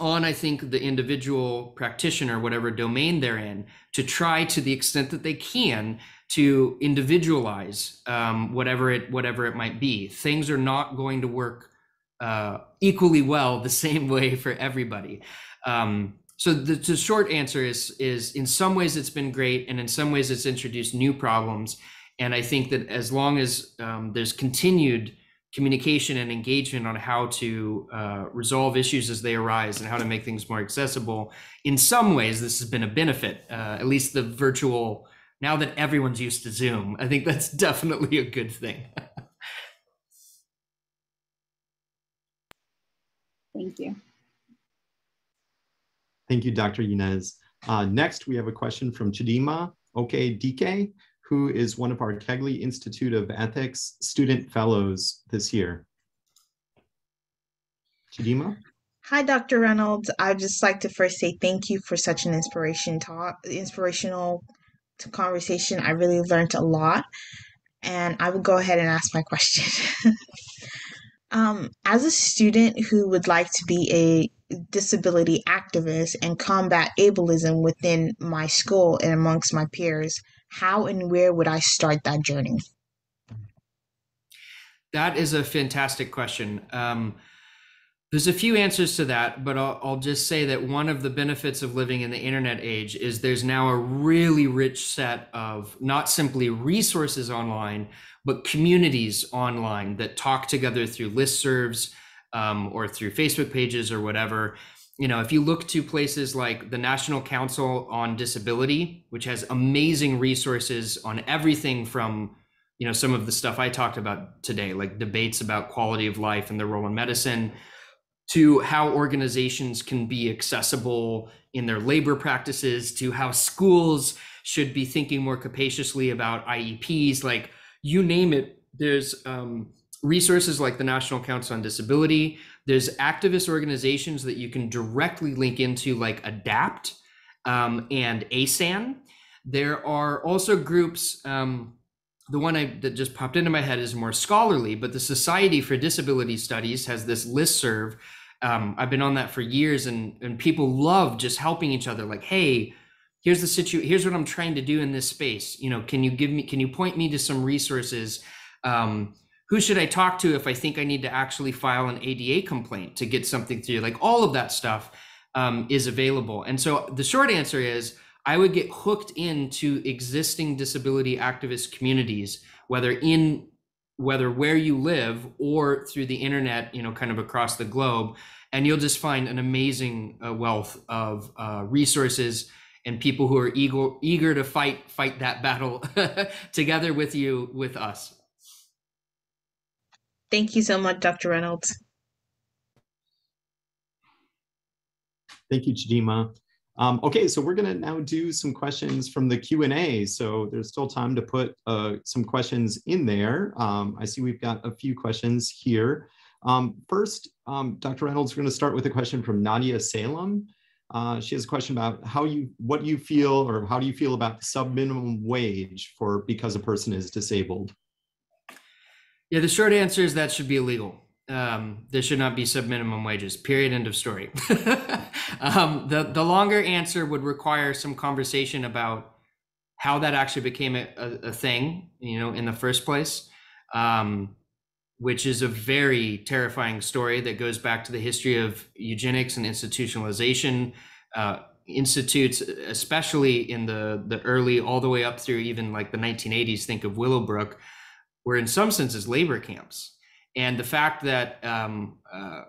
on I think the individual practitioner, whatever domain they're in, to try to the extent that they can to individualize um, whatever it whatever it might be. Things are not going to work uh, equally well the <laughs> same way for everybody. Um, so the, the short answer is is in some ways it's been great, and in some ways it's introduced new problems. And I think that as long as um, there's continued communication and engagement on how to uh, resolve issues as they arise and how to make things more accessible, in some ways, this has been a benefit, uh, at least the virtual, now that everyone's used to Zoom, I think that's <laughs> definitely a good thing. Thank you. Thank you, Dr. Yanez. Uh, next, we have a question from Chidima Okay DK who is one of our Kegley Institute of Ethics student fellows this year. Chidima? Hi, Dr. Reynolds. I'd just like to first say thank you for such an inspiration talk, inspirational conversation. I really learned a lot, and I will go ahead and ask my question. <laughs> um, as a student who would like to be a disability activist and combat ableism within my school and amongst my peers, how and where would I start that journey? That is a fantastic question. Um, there's a few answers to that, but I'll, I'll, just say that one of the benefits of living in the internet age is there's now a really rich set of not simply resources online, but communities online that talk together through listservs um, or through Facebook pages or whatever you know, if you look to places like the National Council on Disability, which has amazing resources on everything from, you know, some of the stuff I talked about today, like debates about quality of life and the role in medicine, to how organizations can be accessible in their labor practices, to how schools should be thinking more capaciously about IEPs, like you name it, there's um, resources like the National Council on Disability. There's activist organizations that you can directly link into, like ADAPT um, and ASAN. There are also groups. Um, the one I, that just popped into my head is more scholarly, but the Society for Disability Studies has this list serve. Um, I've been on that for years, and and people love just helping each other. Like, hey, here's the situation. Here's what I'm trying to do in this space. You know, can you give me? Can you point me to some resources? Um, who should I talk to if I think I need to actually file an ADA complaint to get something through? Like all of that stuff um, is available. And so the short answer is I would get hooked into existing disability activist communities, whether in whether where you live or through the internet, you know, kind of across the globe, and you'll just find an amazing uh, wealth of uh, resources and people who are eager eager to fight fight that battle <laughs> together with you with us. Thank you so much, Dr. Reynolds. Thank you, Chidima. Um, okay, so we're gonna now do some questions from the Q&A. So there's still time to put uh, some questions in there. Um, I see we've got a few questions here. Um, first, um, Dr. Reynolds, we're gonna start with a question from Nadia Salem. Uh, she has a question about how you, what you feel or how do you feel about the sub-minimum wage for because a person is disabled? Yeah, the short answer is that should be illegal. Um, there should not be sub minimum wages. Period. End of story. <laughs> um, the the longer answer would require some conversation about how that actually became a, a, a thing, you know, in the first place, um, which is a very terrifying story that goes back to the history of eugenics and institutionalization. Uh, institutes, especially in the the early, all the way up through even like the 1980s. Think of Willowbrook were in some senses labor camps. And the fact that, um, uh,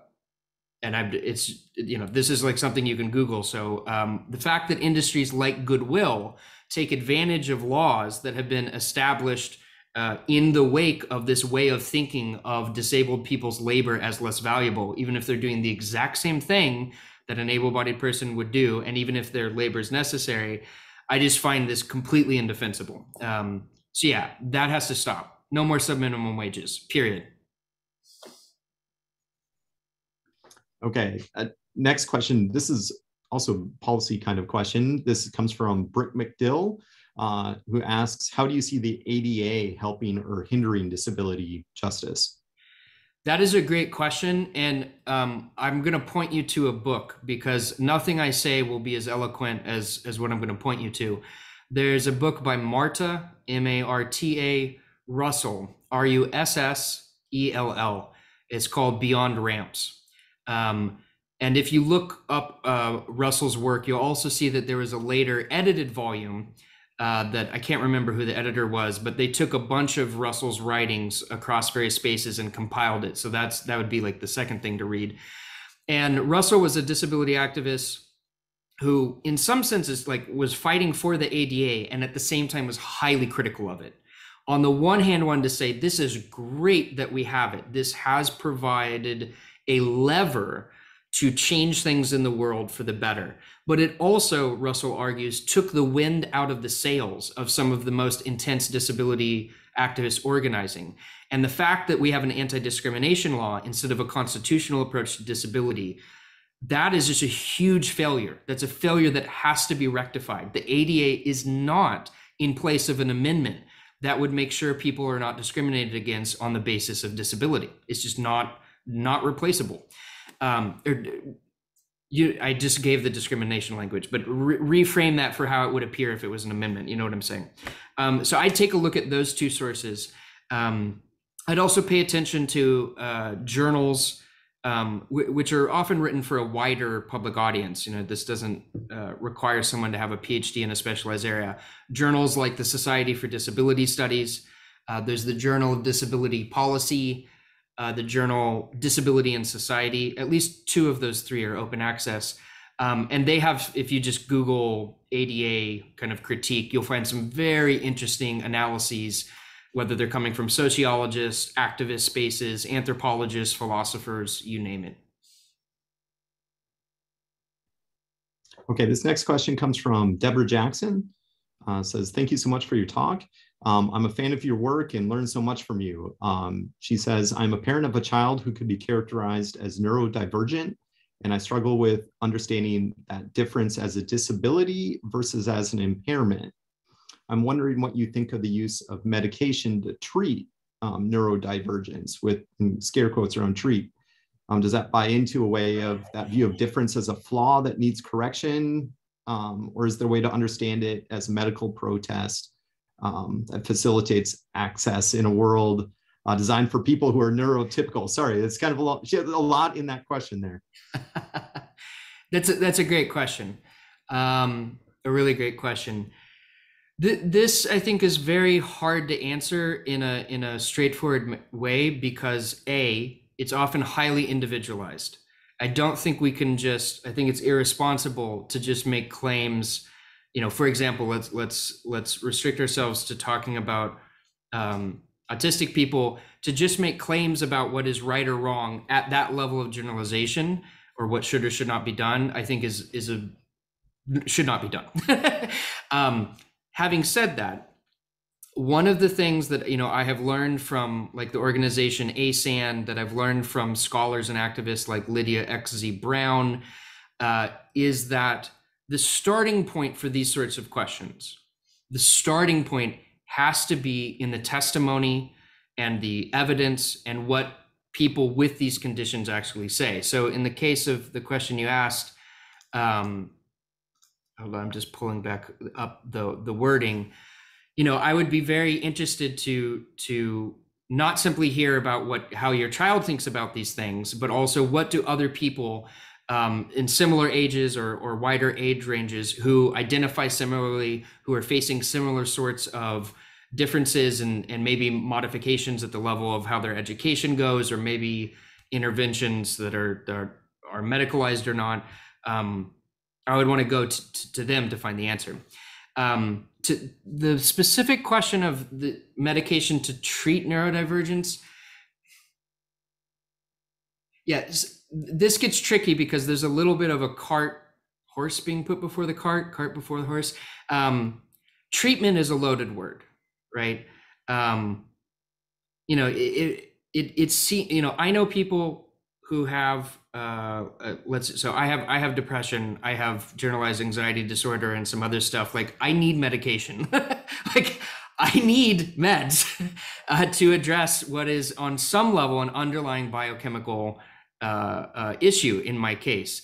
and i it's, you know, this is like something you can Google. So um, the fact that industries like Goodwill take advantage of laws that have been established uh, in the wake of this way of thinking of disabled people's labor as less valuable, even if they're doing the exact same thing that an able-bodied person would do, and even if their labor is necessary, I just find this completely indefensible. Um, so yeah, that has to stop. No more sub-minimum wages. Period. Okay. Uh, next question. This is also policy kind of question. This comes from Brick McDill, uh, who asks, how do you see the ADA helping or hindering disability justice? That is a great question. And um, I'm going to point you to a book because nothing I say will be as eloquent as, as what I'm going to point you to. There's a book by Marta, M A R T A, Russell, R U S S E L L. It's called Beyond Ramps. Um, and if you look up uh, Russell's work, you'll also see that there was a later edited volume uh, that I can't remember who the editor was, but they took a bunch of Russell's writings across various spaces and compiled it. So that's that would be like the second thing to read. And Russell was a disability activist who, in some senses, like was fighting for the ADA and at the same time was highly critical of it. On the one hand, wanted to say this is great that we have it. This has provided a lever to change things in the world for the better. But it also, Russell argues, took the wind out of the sails of some of the most intense disability activist organizing. And the fact that we have an anti discrimination law instead of a constitutional approach to disability, that is just a huge failure. That's a failure that has to be rectified. The ADA is not in place of an amendment that would make sure people are not discriminated against on the basis of disability. It's just not not replaceable um, or you, I just gave the discrimination language, but re- reframe that for how it would appear if it was an amendment. You know what I'm saying? Um, so I'd take a look at those two sources. Um, I'd also pay attention to uh, journals, um, w- which are often written for a wider public audience. You know, this doesn't uh, require someone to have a PhD in a specialized area. Journals like the Society for Disability Studies. Uh, there's the Journal of Disability Policy uh, the journal Disability and Society. At least two of those three are open access. Um, and they have, if you just Google ADA kind of critique, you'll find some very interesting analyses, whether they're coming from sociologists, activist spaces, anthropologists, philosophers, you name it. Okay, this next question comes from Deborah Jackson. Uh, says, thank you so much for your talk. Um, I'm a fan of your work and learned so much from you. Um, she says, I'm a parent of a child who could be characterized as neurodivergent, and I struggle with understanding that difference as a disability versus as an impairment. I'm wondering what you think of the use of medication to treat um, neurodivergence with scare quotes around treat. Um, does that buy into a way of that view of difference as a flaw that needs correction? Um, or is there a way to understand it as medical protest um, that facilitates access in a world uh, designed for people who are neurotypical. Sorry, it's kind of a lot. A lot in that question there. <laughs> that's a, that's a great question. Um, a really great question. Th- this I think is very hard to answer in a in a straightforward way because a it's often highly individualized. I don't think we can just. I think it's irresponsible to just make claims you know, for example, let's let's let's restrict ourselves to talking about um, autistic people to just make claims about what is right or wrong at that level of generalization or what should or should not be done. I think is is a should not be done. <laughs> um, having said that, one of the things that you know I have learned from like the organization ASAN that I've learned from scholars and activists like Lydia XZ Brown uh, is that the starting point for these sorts of questions, the starting point has to be in the testimony and the evidence and what people with these conditions actually say. So, in the case of the question you asked, um, hold on, I'm just pulling back up the the wording. You know, I would be very interested to to not simply hear about what how your child thinks about these things, but also what do other people um, in similar ages or, or wider age ranges who identify similarly, who are facing similar sorts of differences and, and maybe modifications at the level of how their education goes, or maybe interventions that are, that are, are medicalized or not. Um, I would want to go to, to them to find the answer. Um, to the specific question of the medication to treat neurodivergence, yes, this gets tricky because there's a little bit of a cart horse being put before the cart, cart before the horse. Um, treatment is a loaded word, right? Um, you know, it, it, it it's you know, I know people who have uh, uh, let's so I have I have depression, I have generalized anxiety disorder, and some other stuff. Like I need medication. <laughs> like I need meds <laughs> uh, to address what is on some level an underlying biochemical uh, uh, issue in my case.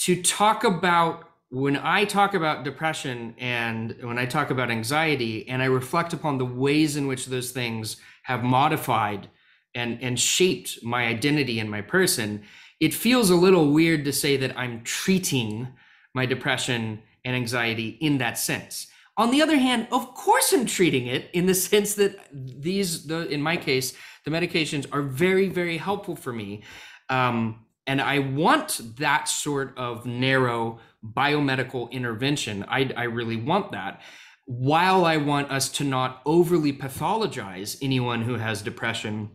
To talk about when I talk about depression and when I talk about anxiety, and I reflect upon the ways in which those things have modified and and shaped my identity and my person it feels a little weird to say that i'm treating my depression and anxiety in that sense. On the other hand of course i'm treating it in the <laughs> sense that these the, in my case the medications are very very helpful for me. Um, and i want that sort of narrow biomedical intervention. I, I really want that. While i want us to not overly pathologize anyone who has depression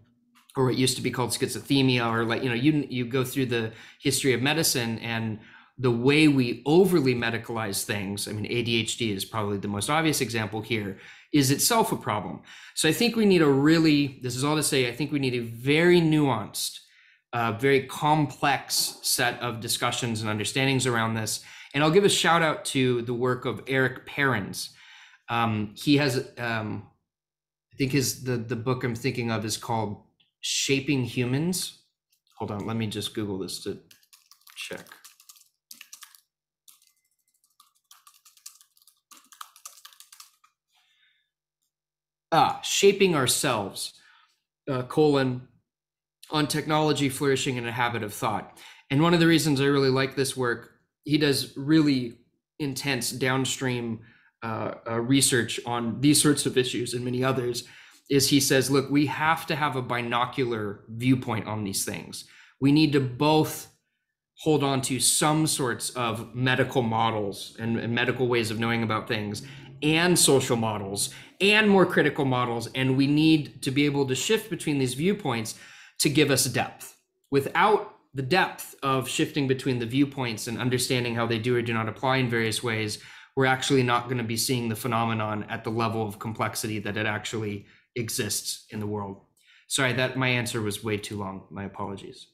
or what used to be called schizophrenia or like you know you you go through the history of medicine and the way we overly medicalize things i mean adhd is probably the most obvious example here is itself a problem. So i think we need a really this is all to say i think we need a very nuanced uh, very complex set of discussions and understandings around this. And i'll give a shout out to the work of Erik Parens. Um, he has um, i think his the, the book i'm thinking of is called shaping humans. Hold on, let me just Google this to check. Ah, shaping ourselves, uh, colon, on technology flourishing in a habit of thought. And one of the reasons I really like this work, he does really intense downstream uh, uh, research on these sorts of issues and many others is he says, look, we have to have a binocular viewpoint on these things. We need to both hold on to some sorts of medical models and, and, medical ways of knowing about things and social models and more critical models. And we need to be able to shift between these viewpoints to give us depth. Without the depth of shifting between the viewpoints and understanding how they do or do not apply in various ways, we're actually not going to be seeing the phenomenon at the level of complexity that it actually exists in the world. Sorry, that my answer was way too long. My apologies.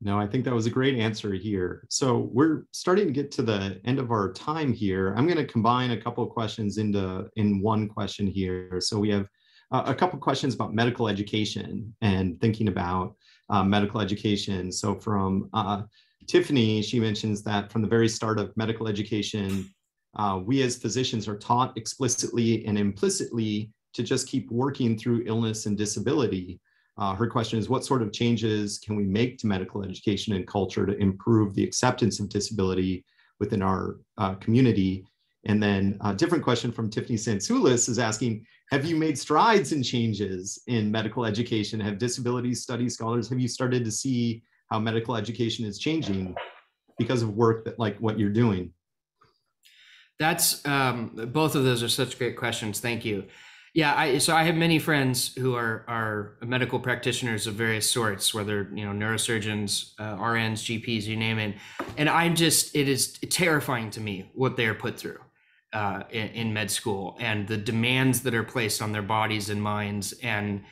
No, I think that was a great answer here. So we're starting to get to the end of our time here. I'm going to combine a couple of questions into in one question here. So we have uh, a couple questions about medical education and thinking about uh, medical education. So from uh, Tiffany, she mentions that from the very start of medical education, uh, we as physicians are taught explicitly and implicitly to just keep working through illness and disability. Uh, her question is what sort of changes can we make to medical education and culture to improve the acceptance of disability within our uh, community? And then a different question from Tiffany Sansoulis is asking, have you made strides and changes in medical education? Have disability studies scholars, have you started to see how medical education is changing because of work that like what you're doing? That's um, both of those are such great questions. Thank you. Yeah, I, so I have many friends who are are medical practitioners of various sorts, whether you know neurosurgeons, uh, RNs, GPs, you name it. And I'm just it is terrifying to me what they are put through uh, in, in, med school and the demands that are placed on their bodies and minds and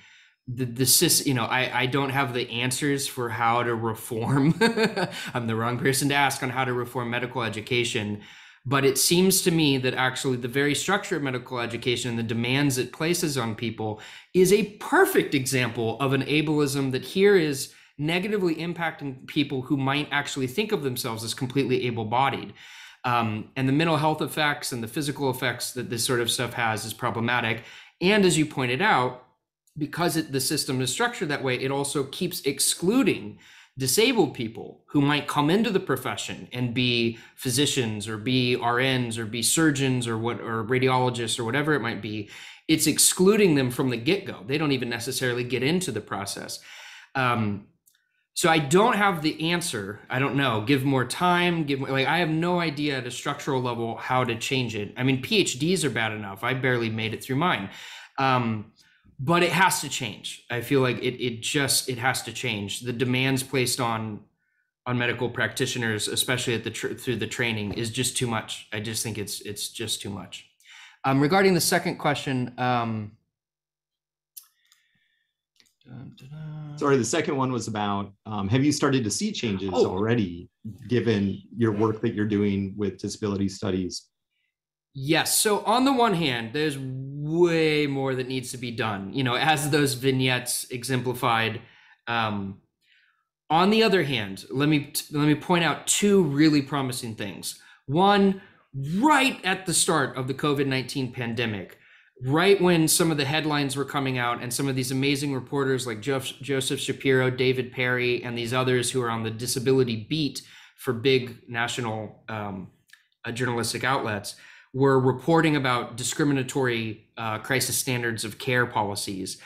the the you know I I don't have the answers for how to reform. <laughs> I'm the wrong person to ask on how to reform medical education but it seems to me that actually the very structure of medical education and the demands it places on people is a perfect example of an ableism that here is negatively impacting people who might actually think of themselves as completely able bodied. Um, and the mental health effects and the physical effects that this sort of stuff has is problematic. And as you pointed out, because it, the system is structured that way, it also keeps excluding disabled people who might come into the profession and be physicians or be RNs or be surgeons or what or radiologists or whatever it might be, it's excluding them from the get-go. They don't even necessarily get into the process. Um, so I don't have the answer. I don't know. Give more time. Give like I have no idea at a structural level how to change it. I mean, PhDs are bad enough. I barely made it through mine, um, but it has to change. I feel like it it just it has to change. The demands placed on on medical practitioners, especially at the tr- through the training, is just too much. I just think it's it's just too much. Um, regarding the second question. Um. Sorry, the second one was about, um, have you started to see changes Oh. already, given your work that you're doing with disability studies? Yes. So on the one hand, there's way more that needs to be done. You know, as those vignettes exemplified. Um, on the other hand, let me let me point out two really promising things. One, right at the start of the COVID nineteen pandemic, right when some of the headlines were coming out, and some of these amazing reporters like Joseph Shapiro, David Perry, and these others who are on the disability beat for big national um, uh, journalistic outlets were reporting about discriminatory uh, crisis standards of care policies.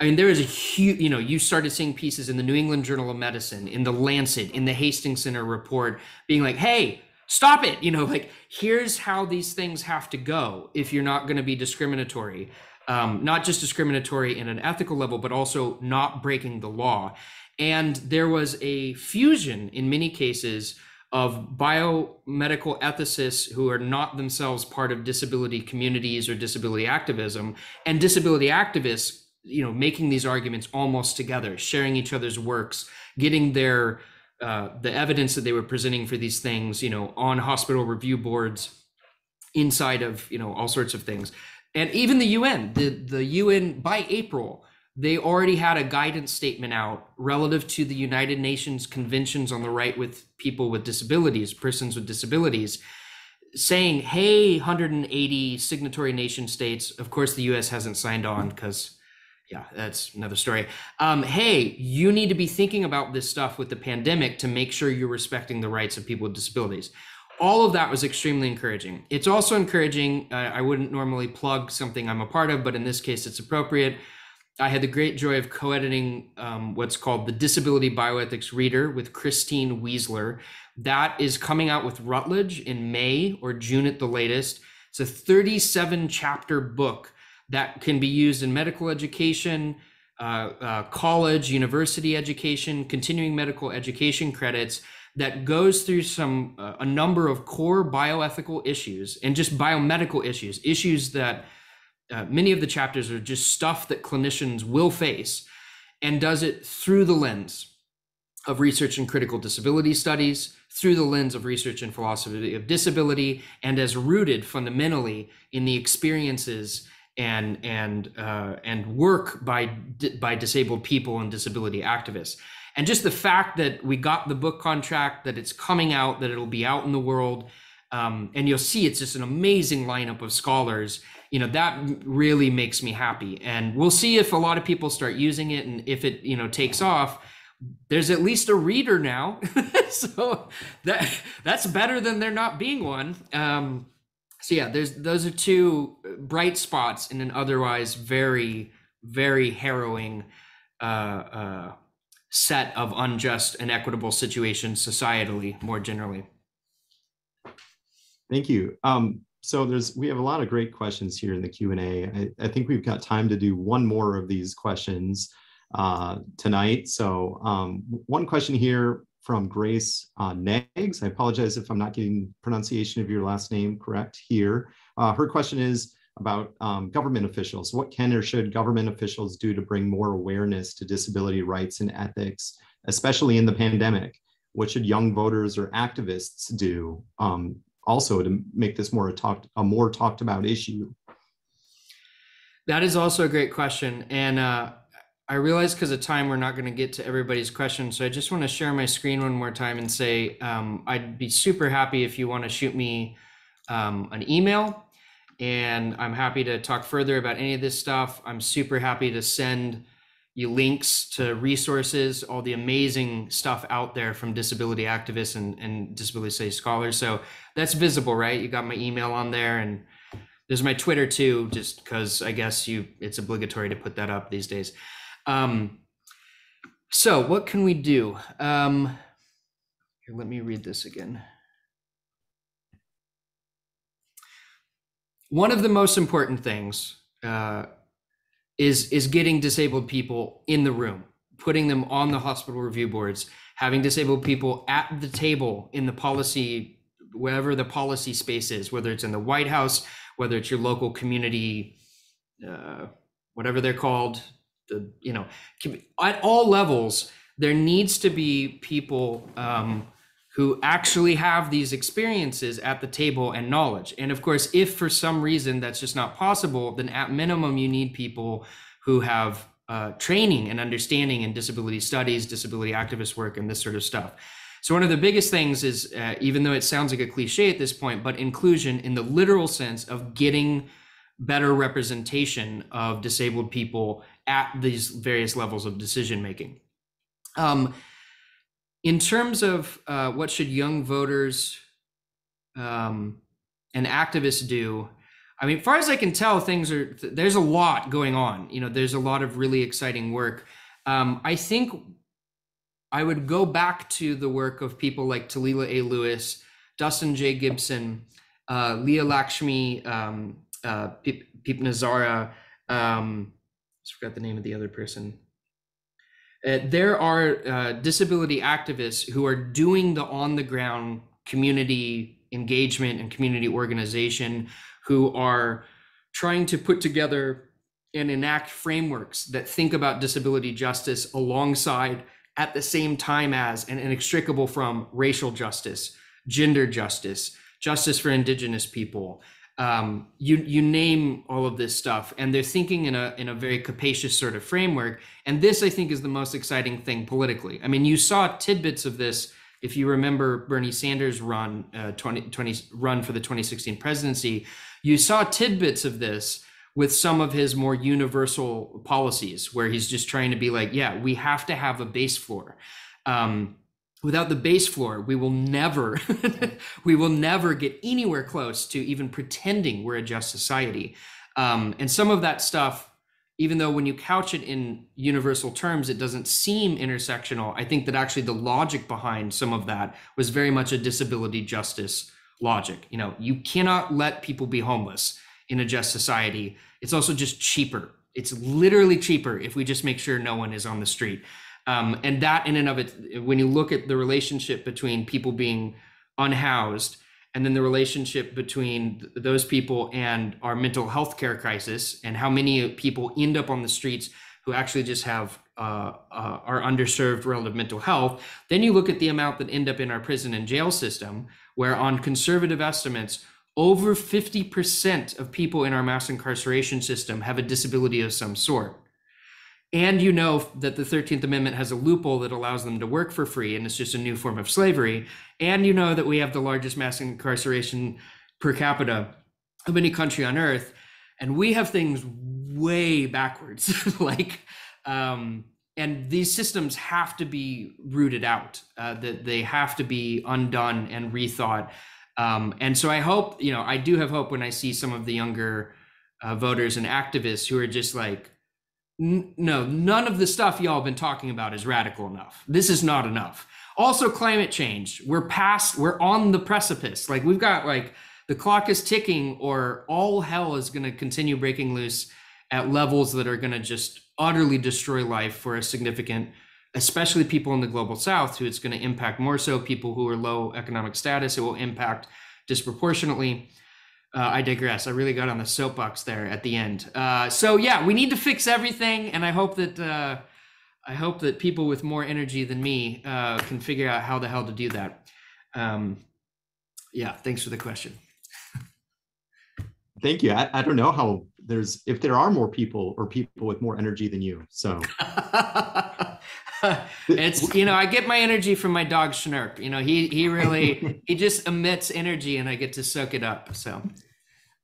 I mean, there is a huge, you know, you started seeing pieces in the New England Journal of Medicine, in the Lancet, in the Hastings Center report being like, hey, stop it. You know, like, here's how these things have to go if you're not going to be discriminatory. Um, not just discriminatory in an ethical level, but also not breaking the law. And there was a fusion in many cases of biomedical ethicists who are not themselves part of disability communities or disability activism and disability activists you know making these arguments almost together sharing each other's works getting their uh, the evidence that they were presenting for these things you know on hospital review boards inside of you know all sorts of things. And even the un the the un by april they already had a guidance statement out relative to the United Nations conventions on the right with people with disabilities, persons with disabilities, saying, hey, 180 signatory nation states, of course, the US hasn't signed on because, yeah, that's another story. Um, hey, you need to be thinking about this stuff with the pandemic to make sure you're respecting the rights of people with disabilities. All of that was extremely encouraging. It's also encouraging. Uh, I wouldn't normally plug something I'm a part of, but in this case, it's appropriate. I had the great joy of co-editing um, what's called the Disability Bioethics Reader with Christine Wieseler. That is coming out with Routledge in May or June at the latest. It's a 37 chapter book that can be used in medical education, uh, uh, college, university education, continuing medical education credits that goes through some uh, a number of core bioethical issues and just biomedical issues, issues that uh, many of the chapters are just stuff that clinicians will face and does it through the lens of research in critical disability studies, through the lens of research in philosophy of disability, and as rooted fundamentally in the experiences and and uh, and work by by disabled people and disability activists. And just the fact that we got the book contract, that it's coming out, that it'll be out in the world, um, and you'll see it's just an amazing lineup of scholars you know that really makes me happy. And we'll see if a lot of people start using it and if it you know takes off. There's at least a reader now. <laughs> So that that's better than there not being one. Um so yeah there's those are two bright spots in an otherwise very very harrowing uh uh set of unjust and equitable situations societally more generally. Thank you. Um, so there's we have a lot of great questions here in the Q&A. I, I think we've got time to do one more of these questions uh, tonight. So um, one question here from Grace uh, Neggs. I apologize if I'm not getting pronunciation of your last name correct here. Uh, her question is about um, government officials. What can or should government officials do to bring more awareness to disability rights and ethics, especially in the pandemic? What should young voters or activists do um, also to make this more a a more talked about issue? That is also a great question, and uh, I realize because of time we're not going to get to everybody's questions. So I just want to share my screen one more time and say um, I'd be super happy if you want to shoot me um, an email, and I'm happy to talk further about any of this stuff. I'm super happy to send you links to resources, all the amazing stuff out there from disability activists and, and disability studies scholars. So that's visible, right? You got my email on there and there's my Twitter too, just because I guess you it's obligatory to put that up these days. Um, So what can we do? Um, here, let me read this again. One of the most important things uh, is is getting disabled people in the room, putting them on the hospital review boards, having disabled people at the table in the policy, wherever the policy space is, whether it's in the White House, whether it's your local community, uh, whatever they're called, the you know, at all levels, there needs to be people. Um, who actually have these experiences at the table and knowledge. And of course, if for some reason that's just not possible, then at minimum, you need people who have uh, training and understanding in disability studies, disability activist work, and this sort of stuff. So, one of the biggest things is, uh, even though it sounds like a cliche at this point, but inclusion in the literal sense of getting better representation of disabled people at these various levels of decision making. Um, in terms of uh, what should young voters um, and activists do i mean as far as i can tell things are there's a lot going on. You know there's a lot of really exciting work. Um, i think i would go back to the work of people like talila a. Lewis dustin j. Gibson uh, leah lakshmi um, uh, Pip, Pip Nazara, um, I forgot the name of the other person. Uh, there are uh, disability activists who are doing the on the ground community engagement and community organization who are trying to put together and enact frameworks that think about disability justice alongside at the same time as and inextricable from racial justice gender justice justice for indigenous people um, you you name all of this stuff, and they're thinking in a in a very capacious sort of framework. And this, I think, is the most exciting thing politically. I mean, you saw tidbits of this if you remember Bernie Sanders' run uh, 20, 20 run for the 2016 presidency. You saw tidbits of this with some of his more universal policies, where he's just trying to be like, yeah, we have to have a base floor. Um, without the base floor we will never <laughs> we will never get anywhere close to even pretending we're a just society. Um, and some of that stuff even though when you couch it in universal terms it doesn't seem intersectional i think that actually the logic behind some of that was very much a disability justice logic. You know you cannot let people be homeless in a just society. It's also just cheaper. It's literally cheaper if we just make sure no one is on the street um, and that in and of it, when you look at the relationship between people being unhoused and then the relationship between those people and our mental health care crisis and how many people end up on the streets who actually just have uh, uh, are underserved relative mental health then you look at the amount that end up in our prison and jail system where on conservative estimates over 50% of people in our mass incarceration system have a disability of some sort and you know that the 13th amendment has a loophole that allows them to work for free and it's just a new form of slavery. And you know that we have the largest mass incarceration per capita of any country on earth. And we have things way backwards <laughs> like um, and these systems have to be rooted out uh, that they have to be undone and rethought. Um, and so i hope you know i do have hope when i see some of the younger uh, voters and activists who are just like no, none of the stuff y'all been talking about is radical enough. This is not enough. Also, climate change. We're past, we're on the precipice. Like, we've got like the clock is ticking, or all hell is going to continue breaking loose at levels that are going to just utterly destroy life for a significant, especially people in the global south, who it's going to impact more so people who are low economic status. It will impact disproportionately uh, I digress. I really got on the soapbox there at the end. Uh, so yeah, we need to fix everything, and I hope that uh, I hope that people with more energy than me uh, can figure out how the hell to do that. Um, yeah, thanks for the question. Thank you. I, I don't know how there's if there are more people or people with more energy than you. So <laughs> <laughs> it's you know I get my energy from my dog Schnurp. You know he he really <laughs> he just emits energy and I get to soak it up. So.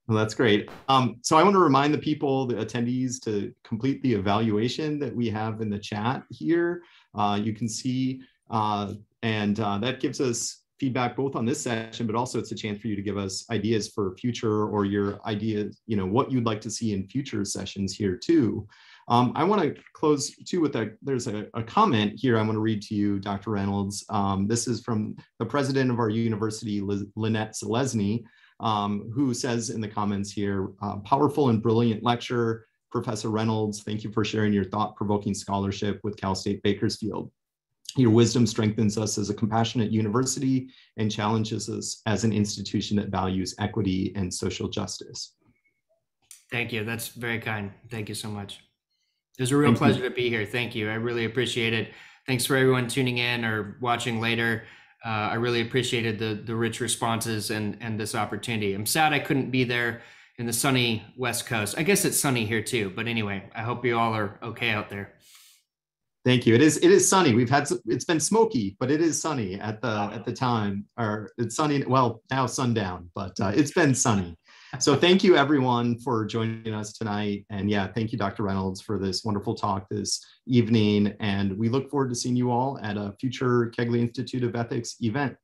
Well, that's great. Um, so I want to remind the people, the attendees, to complete the evaluation that we have in the chat here. Uh, you can see, uh, and uh, that gives us feedback both on this session, but also it's a chance for you to give us ideas for future or your ideas, you know, what you'd like to see in future sessions here too. Um, I want to close too with a, there's a, a, comment here I want to read to you, Dr. Reynolds. Um, this is from the president of our university, Lynette Zelezny, um, who says in the comments here, uh, powerful and brilliant lecture, Professor Reynolds, thank you for sharing your thought-provoking scholarship with Cal State Bakersfield. Your wisdom strengthens us as a compassionate university and challenges us as an institution that values equity and social justice. Thank you. That's very kind. Thank you so much. It was a real Thank pleasure you. to be here. Thank you. I really appreciate it. Thanks for everyone tuning in or watching later. Uh, I really appreciated the the rich responses and and this opportunity. I'm sad I couldn't be there in the sunny West Coast. I guess it's sunny here too. But anyway, I hope you all are okay out there. Thank you. It is it is sunny. We've had it's been smoky, but it is sunny at the at the time. Or it's sunny. Well, now sundown, but uh, it's been sunny. So thank you everyone for joining us tonight. And yeah, thank you, Dr. Reynolds, for this wonderful talk this evening. And we look forward to seeing you all at a future Kegley Institute of Ethics event.